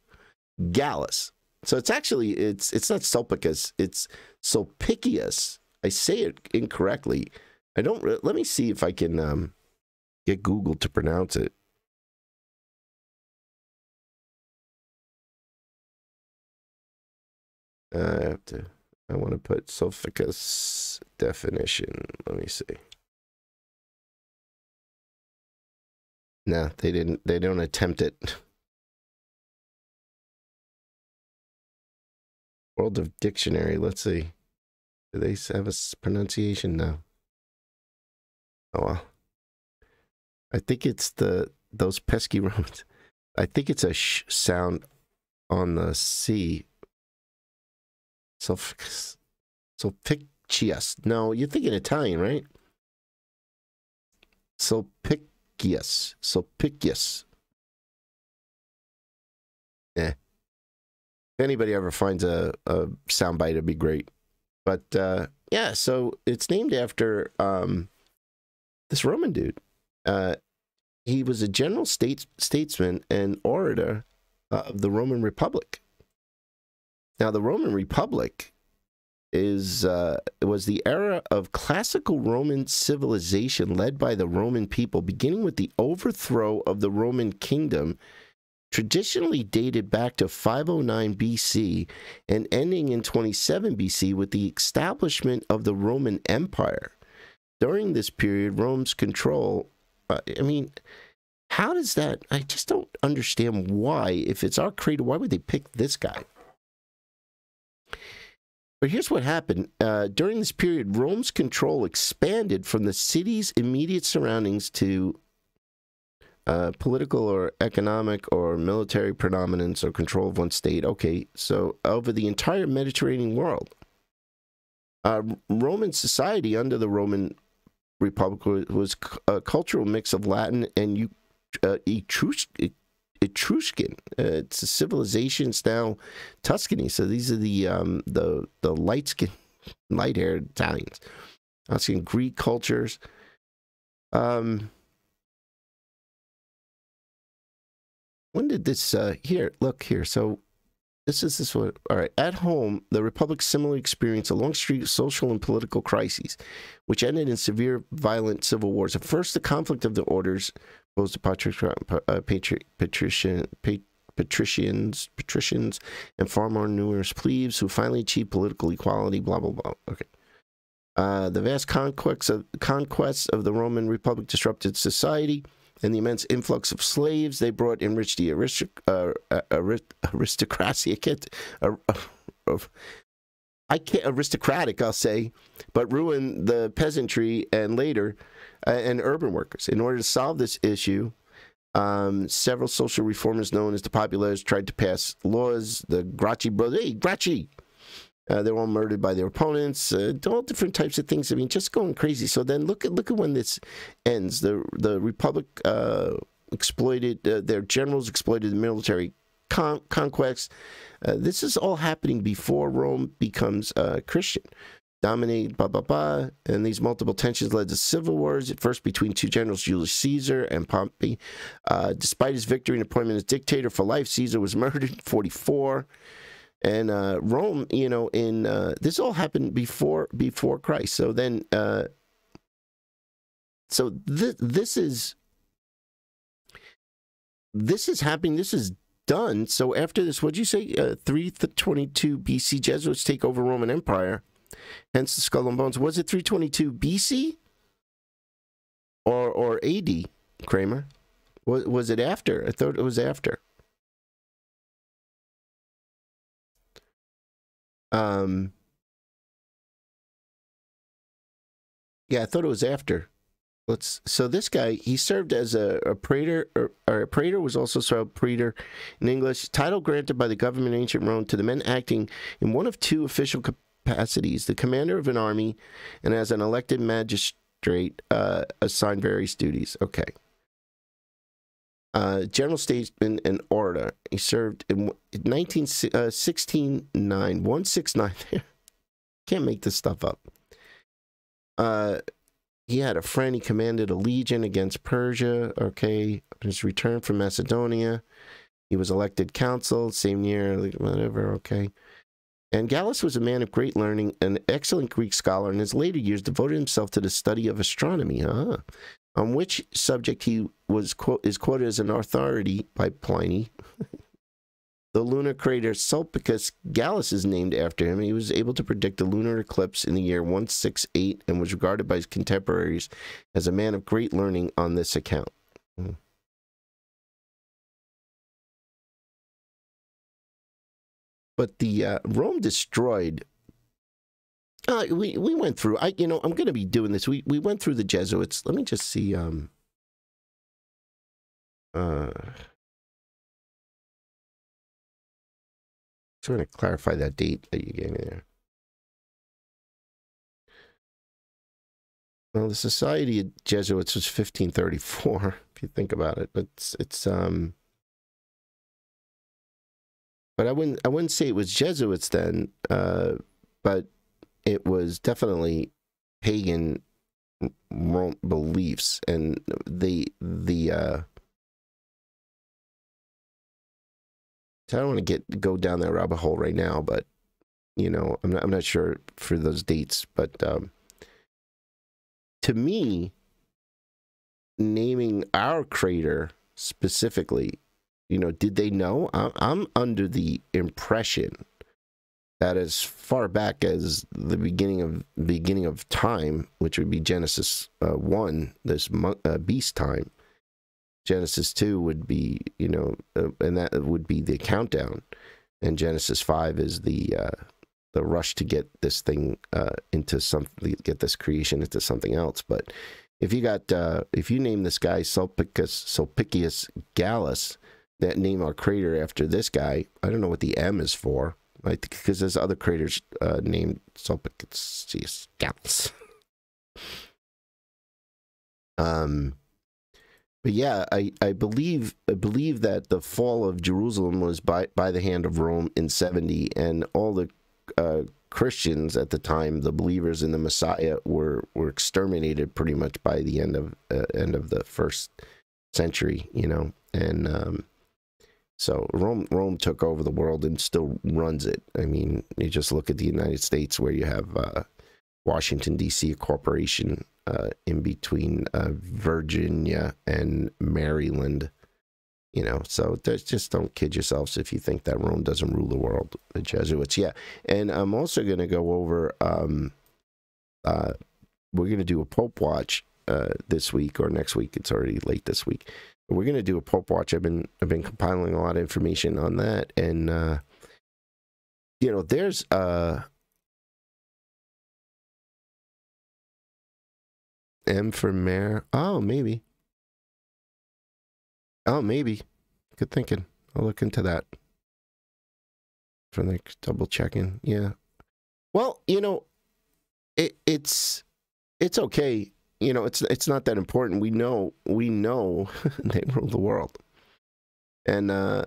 S1: Gallus. So it's actually it's it's not Sulpicus, it's Sulpicius. I say it incorrectly. I don't. Let me see if I can um, get Google to pronounce it. I have to. I want to put Sulpicus definition. Let me see. No, they didn't. They don't attempt it. (laughs) World of Dictionary. Let's see. Do they have a pronunciation? No. Oh well. I think it's the those pesky (laughs) Romans. I think it's a sh sound on the C. Sulpicus. Sulpicius. No, you're thinking Italian, right? Sulpicius. Sulpicius. Eh. Anybody ever finds a, a soundbite, it'd be great. But uh, yeah, so it's named after um, this Roman dude. Uh, he was a general state, statesman and orator of the Roman Republic. Now, the Roman Republic is uh, was the era of classical Roman civilization led by the Roman people, beginning with the overthrow of the Roman kingdom, traditionally dated back to 509 BC and ending in 27 BC with the establishment of the Roman Empire. During this period, Rome's control, uh, I mean, how does that? I just don't understand why, if it's our creator, why would they pick this guy? But here's what happened. Uh, during this period, Rome's control expanded from the city's immediate surroundings to uh, political or economic or military predominance or control of one state. Okay, so over the entire Mediterranean world. Uh, Roman society under the Roman Republic was, a cultural mix of Latin and uh, Etrus- Etruscan. Uh, it's a civilization style Tuscany. So these are the um, the the light skin, (laughs) light haired Italians. Tuscan Greek cultures. Um, when did this? Uh, here, look here. So this is this one. All right. At home, the Republic similarly experienced a long streak of social and political crises, which ended in severe, violent civil wars. At first, the conflict of the orders opposed to patri- uh, patri- patrician, pa- patricians, patricians, and far more numerous plebes who finally achieved political equality. Blah blah blah. Okay. Uh, the vast conquests of conquests of the Roman Republic disrupted society. And the immense influx of slaves they brought enriched the uh, uh, aristocracy. I can't, uh, uh, I can't aristocratic, I'll say, but ruined the peasantry and later uh, and urban workers. In order to solve this issue, um, several social reformers known as the Populares tried to pass laws. The Gracchi brothers, hey, Gracchi, uh, they're all murdered by their opponents. Uh, all different types of things. I mean, just going crazy. So then look at look at when this ends. The the Republic uh, exploited uh, their generals exploited the military con- conquest. Uh, this is all happening before Rome becomes uh, Christian. Dominated, blah blah blah, and these multiple tensions led to civil wars. At first, between two generals, Julius Caesar and Pompey. despite his victory and appointment as dictator for life, Caesar was (laughs) murdered in 44 and uh, Rome, you know, in uh, this all happened before before Christ. So then, uh, so this this is this is happening. This is done. So after this, what'd you say? Uh, three twenty two BC, Jesuits take over Roman Empire. Hence the skull and bones. Was it three twenty two BC or or AD? Kramer, was was it after? I thought it was after. Um, yeah, I thought it was after. Let's. So this guy, he served as a, a praetor, or, or, a praetor was also spelled praetor in English. Title granted by the government ancient Rome to the men acting in one of two official capacities: the commander of an army, and as an elected magistrate, uh, assigned various duties. Okay uh, general statesman and orator. He served in 19, uh, 169, 169. (laughs) Can't make this stuff up. Uh, he had a friend. He commanded a legion against Perseus. Okay, his return from Macedonia, he was elected consul same year. Whatever. Okay. And Gallus was a man of great learning, an excellent Greek scholar. In his later years, devoted himself to the study of astronomy. Huh? On which subject he was is quoted as an authority by Pliny. (laughs) the lunar crater Sulpicus Gallus is named after him. He was able to predict a lunar eclipse in the year 168 and was regarded by his contemporaries as a man of great learning on this account. Hmm. But the uh, Rome destroyed uh, we we went through. I you know I'm going to be doing this. We we went through the Jesuits. Let me just see. Um. Uh. Trying to clarify that date that you gave me there. Well, the Society of Jesuits was 1534, (laughs) if you think about it. But it's, it's um. But I wouldn't I wouldn't say it was Jesuits then. Uh, but it was definitely pagan beliefs and the the uh I don't want to get go down that rabbit hole right now, but you know, I'm not I'm not sure for those dates, but um to me naming our crater specifically, you know, did they know? I'm, I'm under the impression that as far back as the beginning of beginning of time, which would be Genesis uh, one, this uh, beast time. Genesis two would be, you know, uh, and that would be the countdown, and Genesis five is the uh, the rush to get this thing uh, into something, get this creation into something else. But if you got, uh, if you name this guy Sulpicus Sulpicius Gallus, that name our crater after this guy, I don't know what the M is for Because there's other craters uh, named Sulpicius Gallus. um, but yeah, I, I believe I believe that the fall of Jerusalem was by by the hand of Rome in seventy, and all the uh, Christians at the time, the believers in the Messiah, were were exterminated pretty much by the end of uh, end of the first century. You know, and um, so Rome Rome took over the world and still runs it. I mean, you just look at the United States where you have uh, Washington D.C. A corporation uh, in between uh, Virginia and Maryland. You know, so just don't kid yourselves if you think that Rome doesn't rule the world. The Jesuits, yeah. And I'm also going to go over. Um, uh, we're going to do a Pope watch uh, this week or next week. It's already late this week. We're going to do a Pope watch. I've been I've been compiling a lot of information on that, and uh, you know, there's uh, M for mayor. Oh, maybe. Oh, maybe. Good thinking. I'll look into that. For the double checking. Yeah. Well, you know, it, it's it's okay. You know, it's it's not that important. We know we know (laughs) they rule the world, and uh,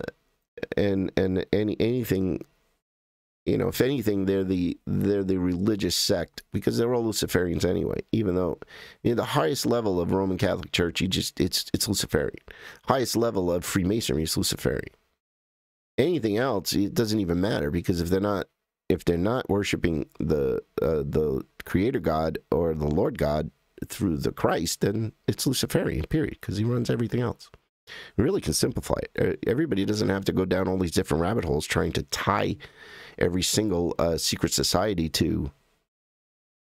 S1: and and any anything, you know, if anything, they're the they're the religious sect because they're all Luciferians anyway. Even though, you know, the highest level of Roman Catholic Church, you just it's it's Luciferian. Highest level of Freemasonry is Luciferian. Anything else, it doesn't even matter because if they're not if they're not worshiping the uh, the Creator God or the Lord God through the Christ, then it's Luciferian. Period. Because he runs everything else. We really can simplify it. Uh, everybody doesn't have to go down all these different rabbit holes trying to tie every single uh, secret society to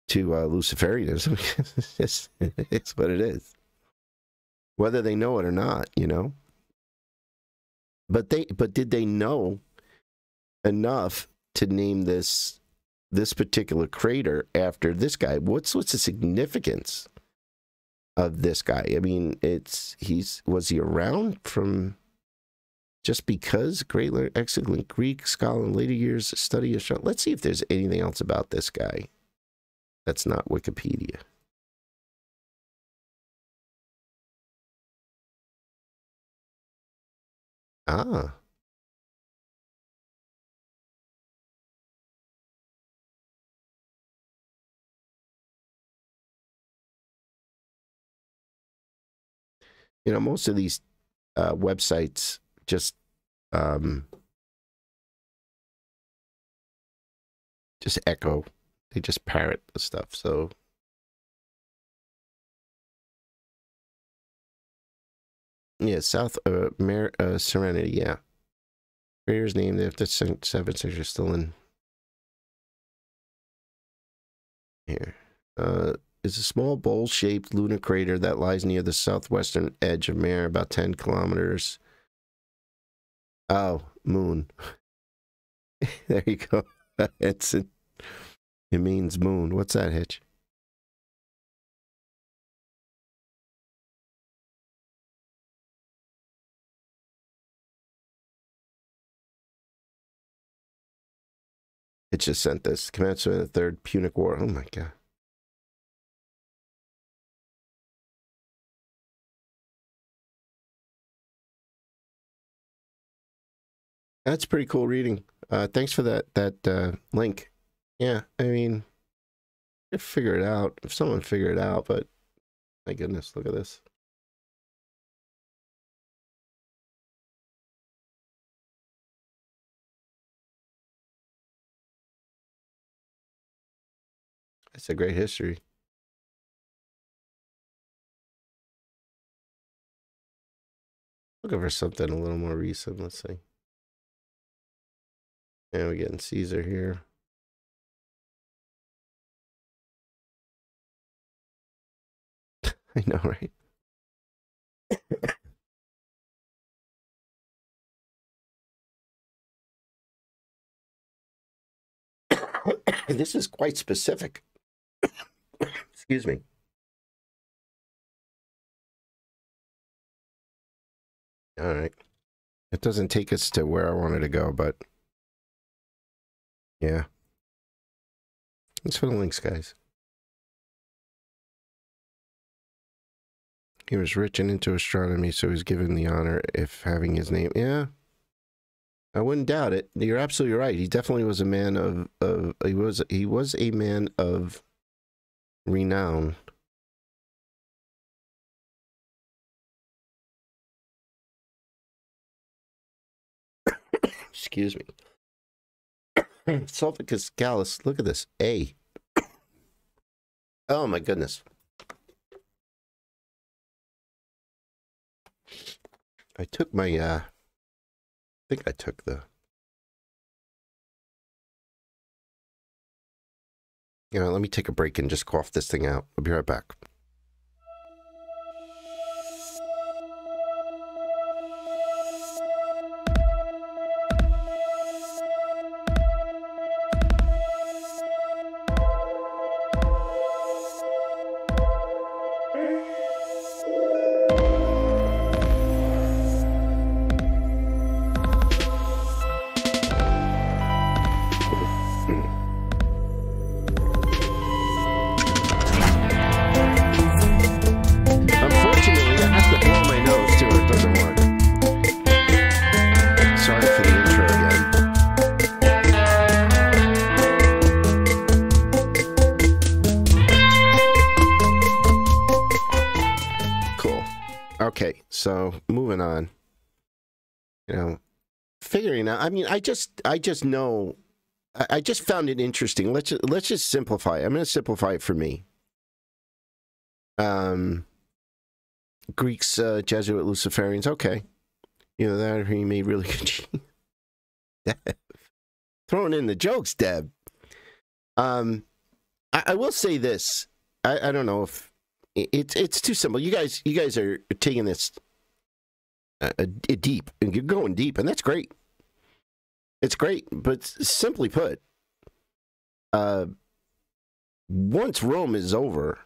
S1: to uh, Luciferianism. (laughs) it's, it's what it is, whether they know it or not. You know. But they, but did they know enough to name this this particular crater after this guy. What's what's the significance of this guy? I mean, it's he's was he around from just because great excellent Greek scholar in later years study of Let's see if there's anything else about this guy that's not Wikipedia. Ah. You know, most of these uh, websites just um, just echo. They just parrot the stuff. So yeah, South uh, Mer- uh, Serenity. Yeah, Creator's named after seven century. Still in here. Uh, is a small bowl shaped lunar crater that lies near the southwestern edge of Mare, about 10 kilometers. Oh, moon. (laughs) there you go. (laughs) it's it means moon. What's that, Hitch? It just sent this. Commencement of the Third Punic War. Oh my God. That's pretty cool reading. Uh, thanks for that that uh, link. Yeah, I mean, figure it out if someone figure it out. But my goodness, look at this. It's a great history. Looking for something a little more recent. Let's see. We're getting Caesar here. (laughs) I know, right? (coughs) this is quite specific. (coughs) Excuse me. All right. It doesn't take us to where I wanted to go, but yeah. Thanks for the links, guys. He was rich and into astronomy, so he's given the honor if having his name. Yeah. I wouldn't doubt it. You're absolutely right. He definitely was a man of, of he was he was a man of renown. (coughs) Excuse me. Sulficus gallus. Look at this. A. Oh my goodness. I took my uh I think I took the you know, let me take a break and just cough this thing out. I'll be right back. You know, figuring out. I mean, I just, I just know. I, just found it interesting. Let's just, let's just simplify. it. I'm going to simplify it for me. Um, Greeks, uh, Jesuit, Luciferians. Okay, you know that he made really (laughs) good. Throwing in the jokes, Deb. Um, I, I will say this. I, I don't know if it's it's too simple. You guys, you guys are taking this uh, uh, deep, and you're going deep, and that's great. It's great, but simply put, uh, once Rome is over,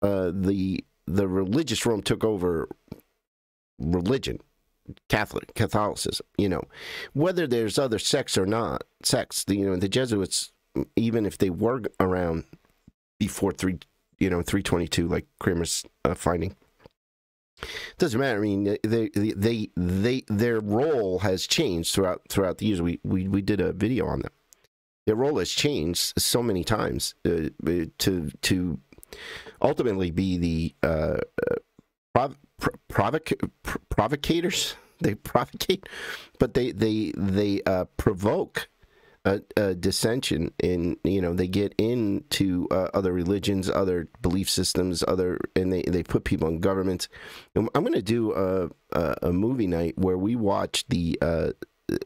S1: uh, the the religious Rome took over religion, Catholic Catholicism. You know, whether there's other sects or not, sects. You know, the Jesuits, even if they were around before three, you know, three twenty two, like Kramer's uh, finding. It doesn't matter. I mean, they, they, they, their role has changed throughout throughout the years. We, we, we did a video on them. Their role has changed so many times uh, to to ultimately be the uh, uh, prov- pr- provoc- provocators. (laughs) They provocate, but they they they uh, provoke a, dissension in you know they get into uh, other religions other belief systems other and they, they put people in governments. I'm going to do a, a, a movie night where we watch the uh,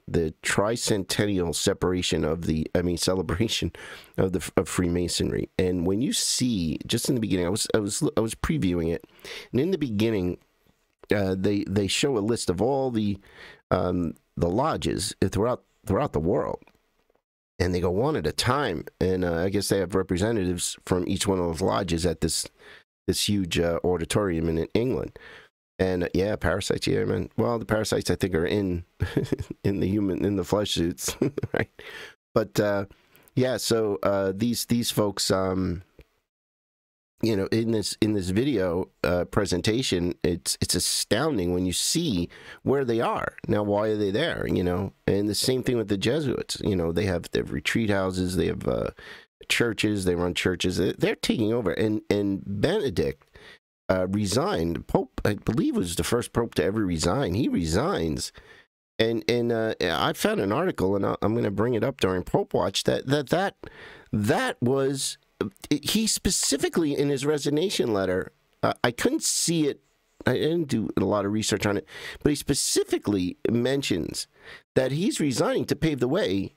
S1: the tricentennial separation of the i mean (laughs) celebration of the of freemasonry. And when you see just in the beginning i was i was i was previewing it. And in the beginning uh, they they show a list of all the um, the lodges throughout throughout the world and they go one at a time. And uh, I guess they have representatives from each one of those lodges at this this huge uh, auditorium in England. And uh, yeah, parasites. Yeah, man. Well, the parasites I think are in (laughs) in the human in the flesh suits, (laughs) right? But uh, yeah, so uh, these these folks, um, you know, in this in this video uh, presentation, it's it's astounding when you see where they are now. Why are they there? You know, and the same thing with the Jesuits. You know, they have they have retreat houses, they have uh, churches, they run churches. They- They're taking over, and and Benedict uh, resigned. Pope, I believe, was the first pope to ever resign. He resigns. And and uh, I found an article, and I'm going to bring it up during Pope Watch. That that that that was he specifically in his resignation letter. Uh, I couldn't see it. I didn't do a lot of research on it, but he specifically mentions that he's resigning to pave the way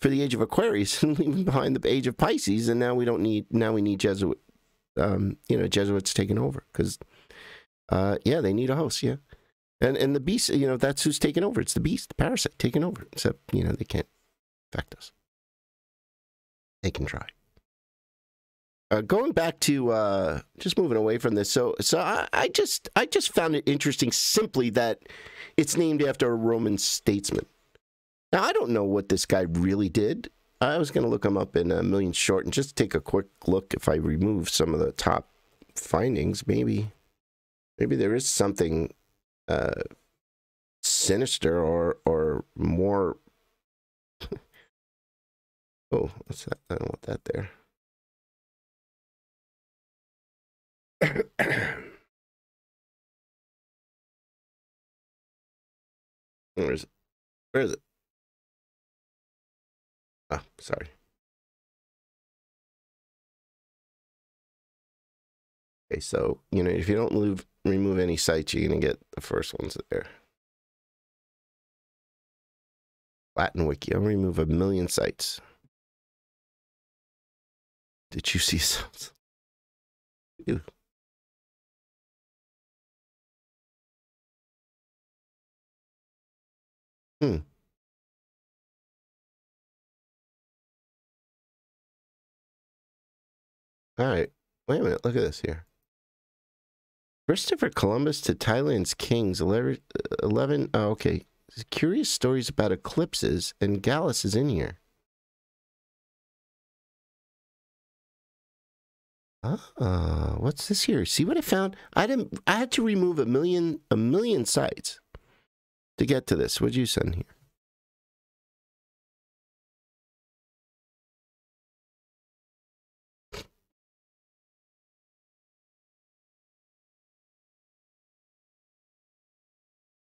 S1: for the age of Aquarius (laughs) and leaving behind the age of Pisces. And now we don't need. Now we need Jesuit. Um, you know, Jesuits taking over because, uh, yeah, they need a host. Yeah, and and the beast. You know, that's who's taking over. It's the beast, the parasite, taking over. Except you know they can't affect us. They can try. Uh, going back to uh, just moving away from this, so so I, I just I just found it interesting simply that it's named after a Roman statesman. Now I don't know what this guy really did. I was going to look him up in a million short and just take a quick look. If I remove some of the top findings, maybe maybe there is something uh, sinister or or more. (laughs) oh, what's that? I don't want that there. (coughs) Where is it? Where is it? Oh, sorry. Okay, so you know if you don't move, remove any sites, you're gonna get the first ones there. Latin Wiki. I'll remove a million sites. Did you see (laughs) something? Ew. Hmm. All right. Wait a minute. Look at this here. Christopher Columbus to Thailand's kings. 11. 11 oh, okay. Curious stories about eclipses, and Gallus is in here. Ah, what's this here? See what I found? I didn't. I had to remove a million, a million sites to get to this. What'd you send here?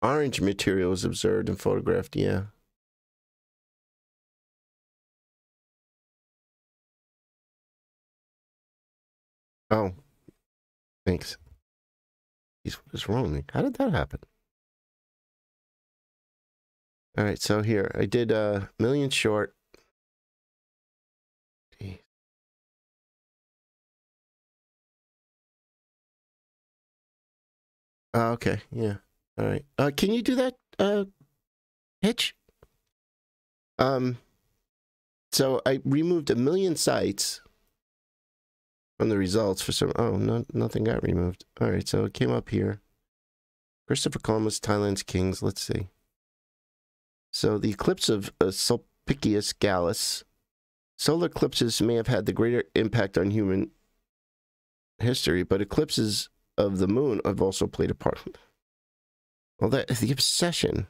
S1: Orange material was observed and photographed, yeah. Oh, thanks. Jeez, what is wrong? How did that happen? All right, so here I did a million short. Uh, okay, yeah. All right. Uh, can you do that, uh, Hitch? Um, so I removed a million sites from the results for some. Oh, no, nothing got removed. All right, so it came up here. Christopher Columbus, Thailand's kings. Let's see. So the eclipse of uh, Sulpicius Gallus. Solar eclipses may have had the greater impact on human history, but eclipses of the moon have also played a part. Well, that the obsession.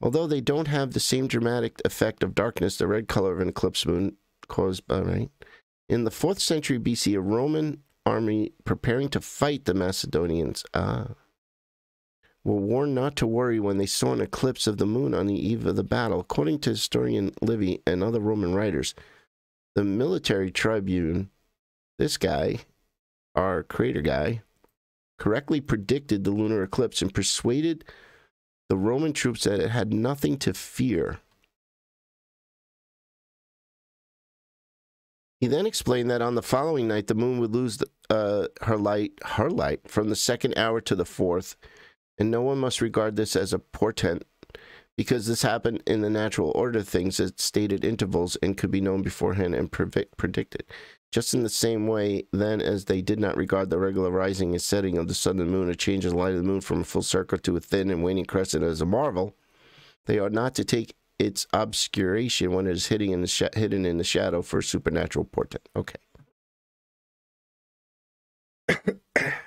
S1: Although they don't have the same dramatic effect of darkness, the red color of an eclipse moon caused by right. In the fourth century BC, a Roman army preparing to fight the Macedonians uh, were warned not to worry when they saw an eclipse of the moon on the eve of the battle. According to historian Livy and other Roman writers, the military tribune, this guy, our creator guy, correctly predicted the lunar eclipse and persuaded the Roman troops that it had nothing to fear. He then explained that on the following night, the moon would lose the, uh, her light, her light, from the second hour to the fourth, and no one must regard this as a portent, because this happened in the natural order of things at stated intervals and could be known beforehand and predicted. Just in the same way, then, as they did not regard the regular rising and setting of the sun and moon, a change in the light of the moon from a full circle to a thin and waning crescent as a marvel, they are not to take its obscuration when it is hidden in the sh- hidden in the shadow for a supernatural portent. Okay. (coughs) (coughs) (coughs)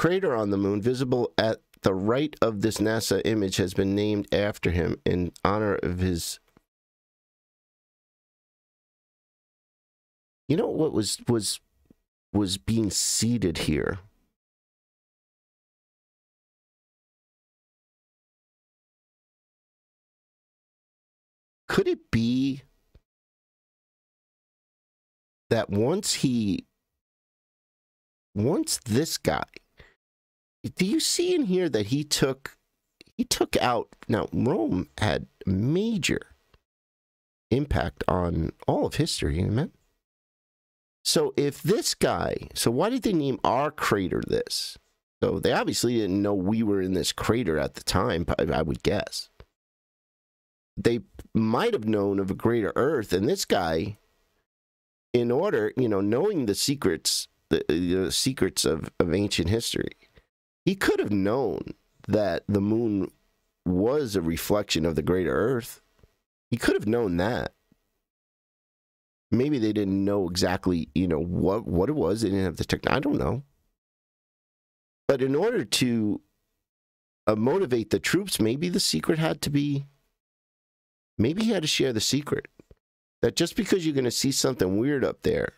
S1: Crater on the moon, visible at the right of this NASA image, has been named after him in honor of his. You know what was was was being seeded here? could it be that once he once this guy do you see in here that he took he took out now rome had major impact on all of history amen? So if this guy so why did they name our crater this? So they obviously didn't know we were in this crater at the time i would guess. They might have known of a greater earth and this guy in order you know knowing the secrets the, the secrets of, of ancient history he could have known that the moon was a reflection of the greater earth. He could have known that. Maybe they didn't know exactly you know what what it was. They didn't have the technology i don't know. But in order to uh, motivate the troops maybe the secret had to be maybe he had to share the secret. That just because you're going to see something weird up there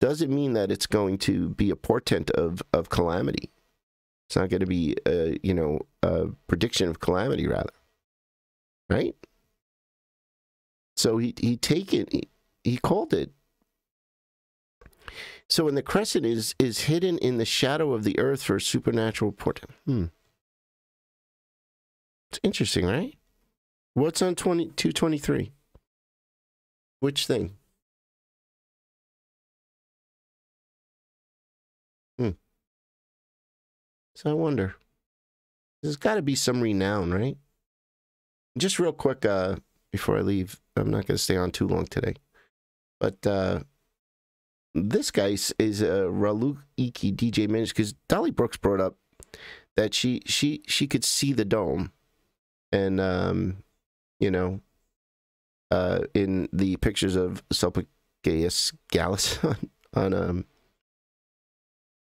S1: doesn't mean that it's going to be a portent of, of calamity. It's not going to be, a, you know, a prediction of calamity, rather. Right? So he, he take it, he, he called it. So when the crescent is, is hidden in the shadow of the earth for a supernatural portent. Hmm. It's interesting, right? What's on 2223? Which thing? So I wonder. There's got to be some renown, right? Just real quick, uh, before I leave, I'm not going to stay on too long today. But uh, this guy is a uh, Ralu Iki DJ Minch because Dolly Brooks brought up that she she she could see the dome, and um, you know, uh, in the pictures of Sulpicius Gallus (laughs) on, on um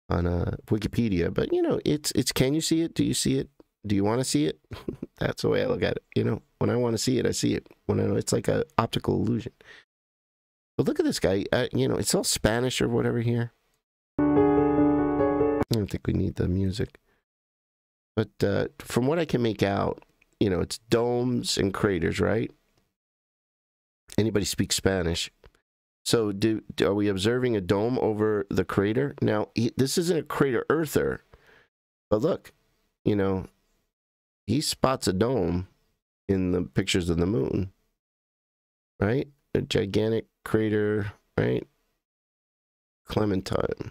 S1: on uh, Wikipedia. But you know, it's it's can you see it? Do you see it? Do you want to see it? (laughs) That's the way I look at it. You know, when I want to see it, I see it. When I know it's like a optical illusion. But look at this guy. Uh, you know, it's all Spanish or whatever here. I don't think we need the music. But uh, from what I can make out, you know, it's domes and craters, right? Anybody speak Spanish? So, do, are we observing a dome over the crater? Now, he, this isn't a crater earther, but look, you know, he spots a dome in the pictures of the moon, right? A gigantic crater, right? Clementine.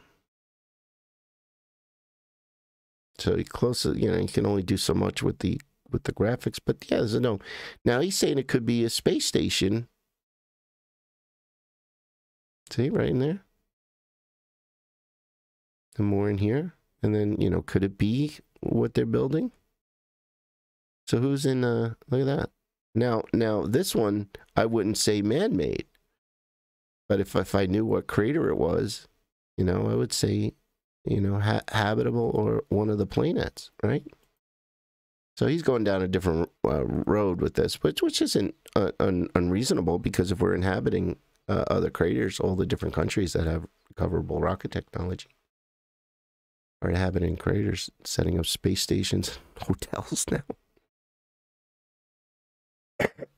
S1: So he close, you know, he can only do so much with the with the graphics, but yeah, there's a dome. Now he's saying it could be a space station See, right in there. And more in here. And then, you know, could it be what they're building? So who's in uh look at that. Now now this one I wouldn't say man made. But if if I knew what crater it was, you know, I would say, you know, ha- habitable or one of the planets, right? So he's going down a different uh, road with this, which which isn't uh, un- unreasonable because if we're inhabiting uh, other craters, all the different countries that have recoverable rocket technology are inhabiting craters, setting up space stations, (laughs) hotels now.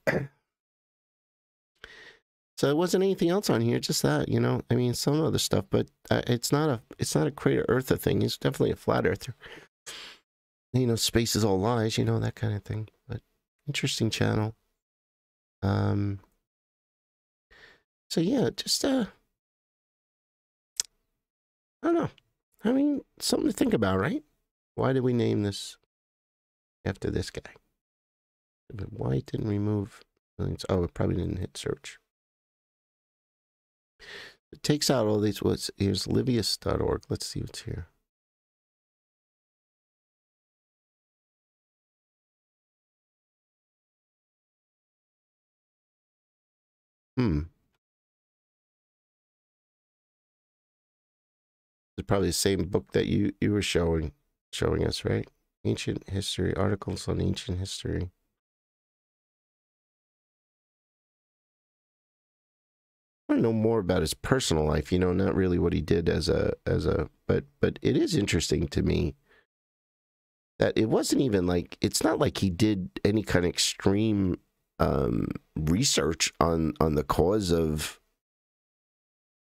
S1: (coughs) so it wasn't anything else on here, just that, you know. I mean, some other stuff, but uh, it's not a it's not a crater earther thing. He's definitely a flat earther. You know, space is all lies, you know that kind of thing. But interesting channel. Um, so yeah, just uh I don't know. I mean, something to think about, right? Why did we name this after this guy? But why didn't remove millions? Oh, it probably didn't hit search. It takes out all these. What's here's livius.org. Let's see what's here. Hmm. Probably the same book that you you were showing showing us, right? Ancient history articles on ancient history. I want to know more about his personal life. You know, not really what he did as a as a, but but it is interesting to me that it wasn't even like it's not like he did any kind of extreme um, research on on the cause of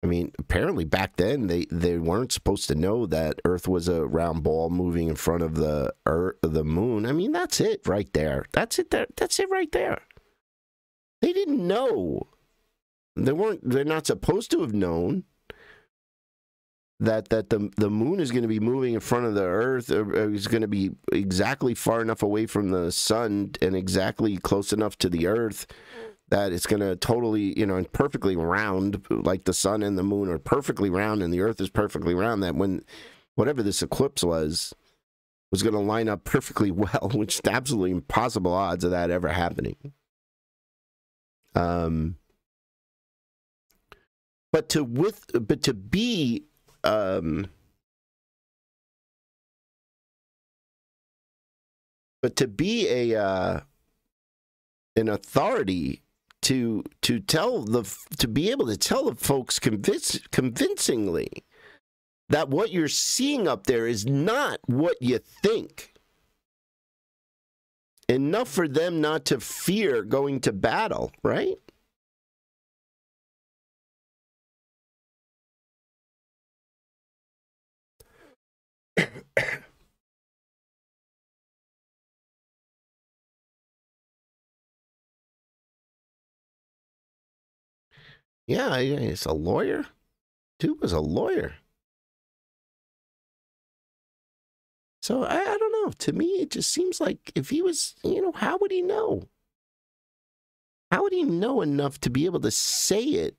S1: I mean, apparently back then they, they weren't supposed to know that Earth was a round ball moving in front of the Earth, the moon. I mean, that's it right there. That's it. There. That's it right there. They didn't know. They weren't. They're not supposed to have known that that the the moon is going to be moving in front of the Earth. Or is going to be exactly far enough away from the sun and exactly close enough to the Earth that it's going to totally, you know, perfectly round, like the sun and the moon are perfectly round and the earth is perfectly round, that when whatever this eclipse was, was going to line up perfectly (laughs) well, which is absolutely impossible odds of that ever happening. Um, but to with, but to be, um, but to be a, uh, an authority to to tell the to be able to tell the folks convince, convincingly that what you're seeing up there is not what you think. Enough for them not to fear going to battle, right? Yeah, he's a lawyer. Dude was a lawyer. So I, I, don't know. To me, it just seems like if he was, you know, how would he know? How would he know enough to be able to say it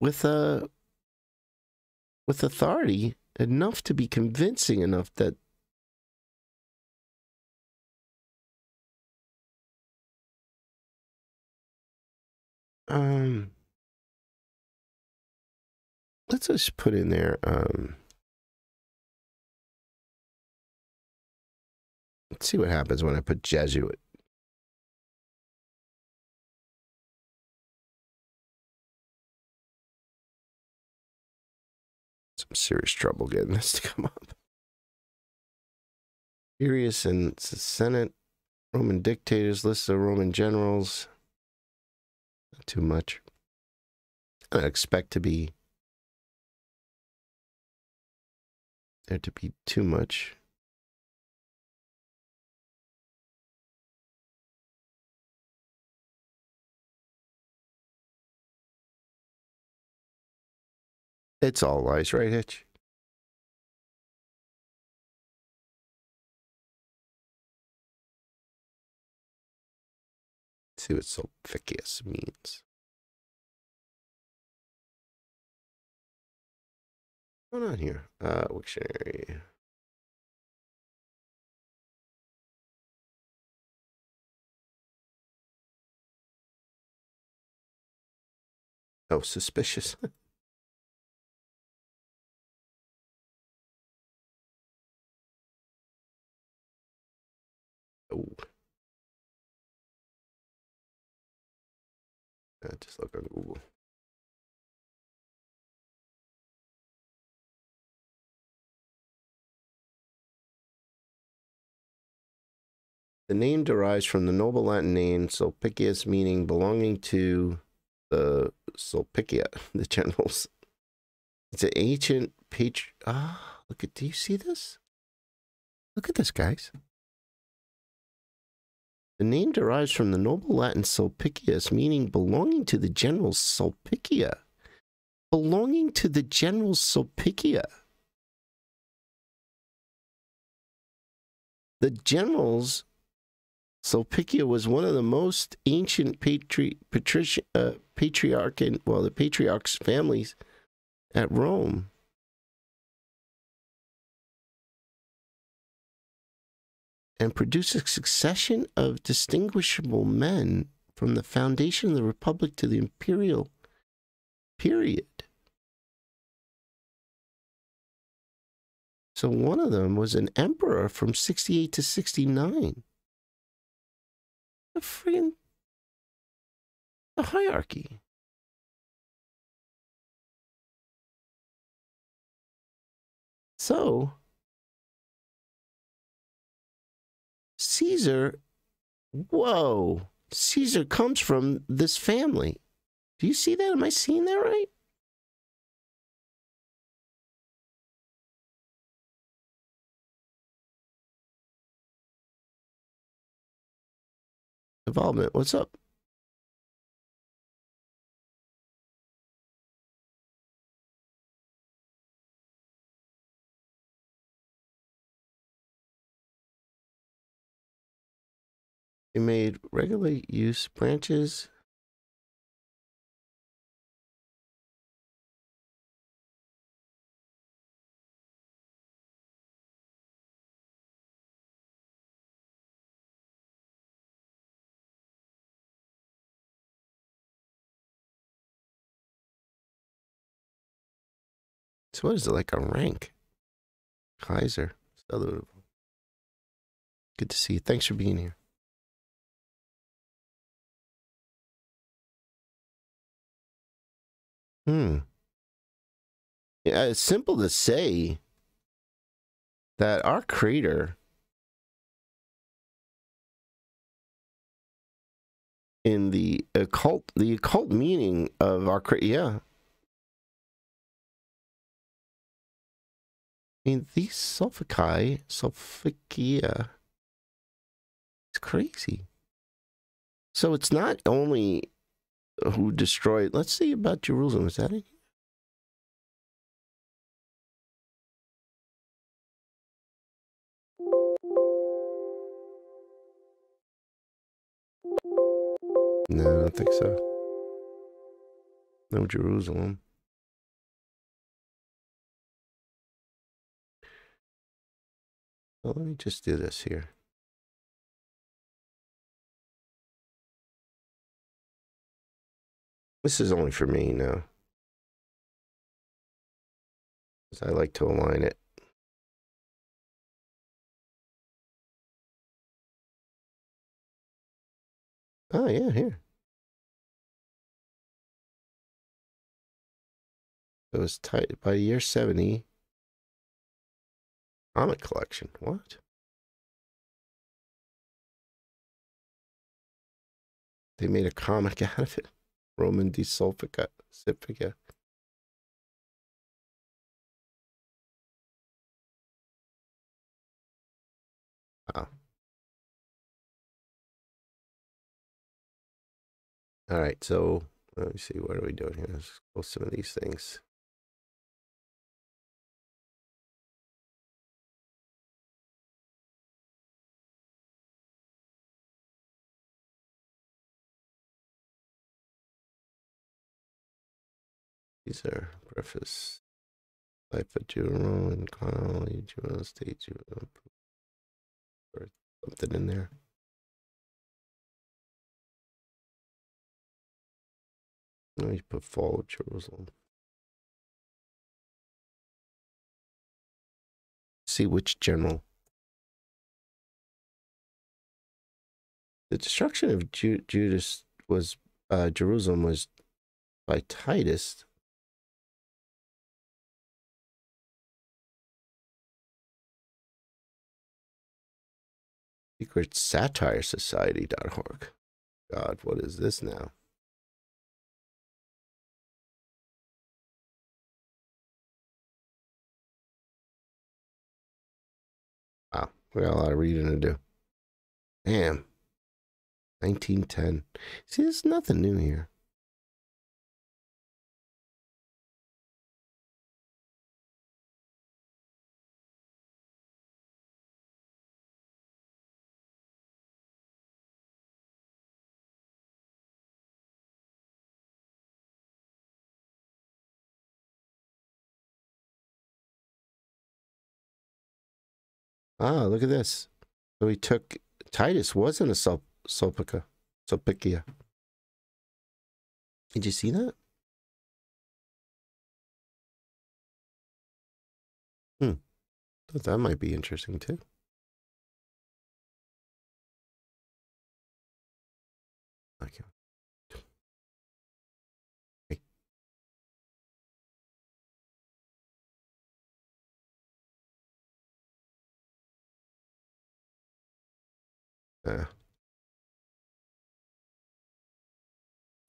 S1: with a uh, with authority enough to be convincing enough that Um, let's just put in there. Um, let's see what happens when I put Jesuit. some serious trouble getting this to come up. Furious and Senate, Roman dictators, list of Roman generals. Too much. I expect to be there to be too much. It's all lies, right, Hitch? See what sulpicius means. What's going on here? Uh, Wiktionary. Oh, suspicious. (laughs) oh. Just look on Google. The name derives from the noble Latin name Sulpicius, meaning belonging to the Sulpicia, (laughs) the generals. It's an ancient patri. Ah, look at. Do you see this? Look at this, guys. The name derives from the noble Latin Sulpicius, meaning belonging to the general Sulpicia. Belonging to the general Sulpicia. The generals Sulpicia was one of the most ancient patri- patrici- uh, patriarch and well, the patriarch's families at Rome. And produced a succession of distinguishable men from the foundation of the Republic to the imperial period. So one of them was an emperor from 68 to 69 the freaking the hierarchy. So Caesar, whoa, Caesar comes from this family. Do you see that? Am I seeing that right? Involvement. What's up? He made regular use branches. So what is it like a rank? Kaiser. Good to see you. Thanks for being here. Hmm. Yeah, it's simple to say that our creator in the occult the occult meaning of our cre- yeah I mean, these Sulfici, Sulficia, it's crazy. So it's not only who destroyed. Let's see about Jerusalem. Is that it? No, I don't think so. No Jerusalem. Well, let me just do this here. This is only for me now. Because I like to align it. Oh, yeah, here. It was tight by year 70. Comic collection. What? They made a comic (laughs) out of it. Roman de Sulfica. Sulfica. Wow. All right, so let me see. What are we doing here? Let's pull some of these things. These are preface. Life of Juvenal and chronology, juvenile state, juvenile or something in there. Let me put fall of Jerusalem. See which general. The destruction of Ju- Judas was uh, Jerusalem was by Titus. Secret Satire Society.org. God, what is this now? Wow, we got a lot of reading to do. Damn. 1910. See, there's nothing new here. Ah, look at this. So he took Titus wasn't a Sul- Sulpica, Sulpicia. Did you see that? Hmm. Thought that might be interesting too.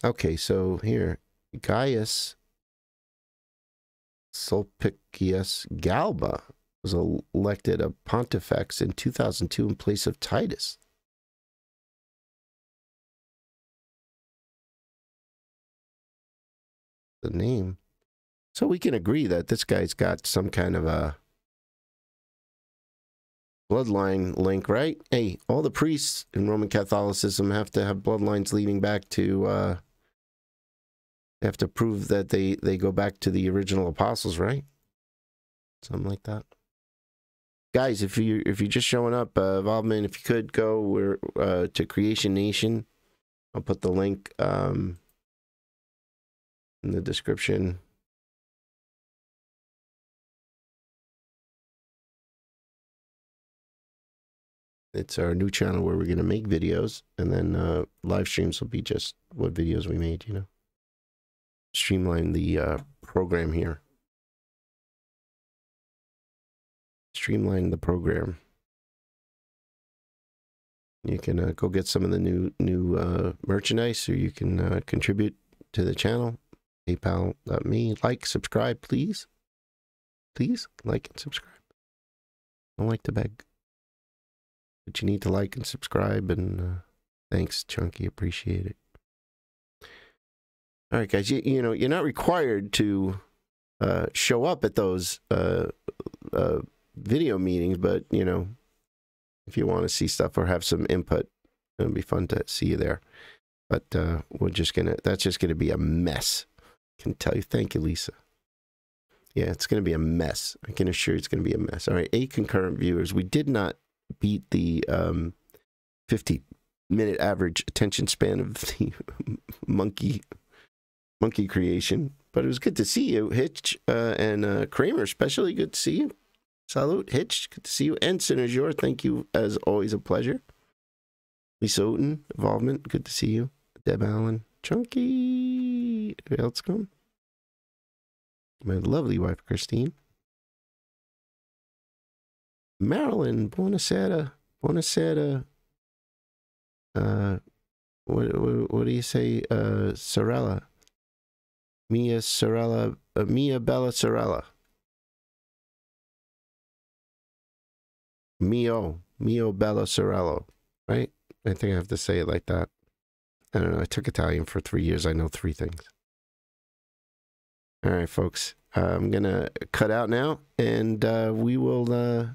S1: Okay, so here, Gaius Sulpicius Galba was elected a pontifex in 2002 in place of Titus. The name. So we can agree that this guy's got some kind of a bloodline link, right? Hey, all the priests in Roman Catholicism have to have bloodlines leading back to uh have to prove that they they go back to the original apostles, right? Something like that. Guys, if you if you're just showing up, uh Valman, if you could go where uh to Creation Nation, I'll put the link um in the description. It's our new channel where we're going to make videos, and then uh, live streams will be just what videos we made, you know. Streamline the uh, program here. Streamline the program. You can uh, go get some of the new new uh, merchandise, or you can uh, contribute to the channel. PayPal.me. Like, subscribe, please. Please like and subscribe. Don't like to beg. But you need to like and subscribe. And uh, thanks, Chunky. Appreciate it. All right, guys. You, you know, you're not required to uh, show up at those uh, uh, video meetings, but, you know, if you want to see stuff or have some input, it'll be fun to see you there. But uh, we're just going to, that's just going to be a mess. I can tell you. Thank you, Lisa. Yeah, it's going to be a mess. I can assure you it's going to be a mess. All right, eight concurrent viewers. We did not beat the um, 50 minute average attention span of (laughs) the monkey monkey creation, but it was good to see you, Hitch uh, and uh, Kramer, especially good to see you. Salute, Hitch, good to see you, and Synergeur, thank you as always, a pleasure. Lisa Oten, involvement, good to see you. Deb Allen, Chunky, who else come? my lovely wife Christine. Marilyn, buonasera, buonasera. Uh, what, what, what do you say, uh, Sorella? Mia Sorella, uh, Mia Bella Sorella. Mio, Mio Bella Sorello, right? I think I have to say it like that. I don't know. I took Italian for three years. I know three things. All right, folks. Uh, I'm going to cut out now, and uh, we will. Uh,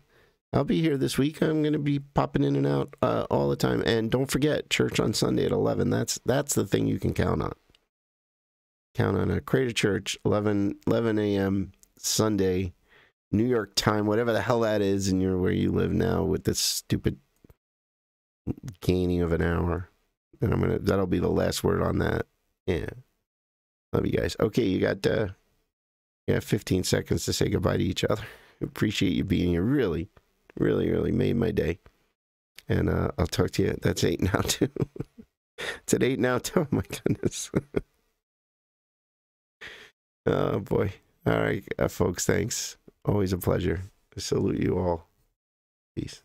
S1: I'll be here this week. I'm going to be popping in and out uh, all the time. And don't forget, church on Sunday at 11. That's that's the thing you can count on. Count on a Crater Church, 11, 11 a.m. Sunday, New York time, whatever the hell that is, and you're where you live now with this stupid gaining of an hour. And I'm gonna that'll be the last word on that. Yeah. Love you guys. Okay, you got uh you got 15 seconds to say goodbye to each other. (laughs) Appreciate you being here. Really, really, really made my day. And uh I'll talk to you. That's eight now (laughs) too. it's at eight now too. (laughs) Oh my goodness. (laughs) oh boy. All right, uh, folks. Thanks. Always a pleasure. I salute you all. Peace.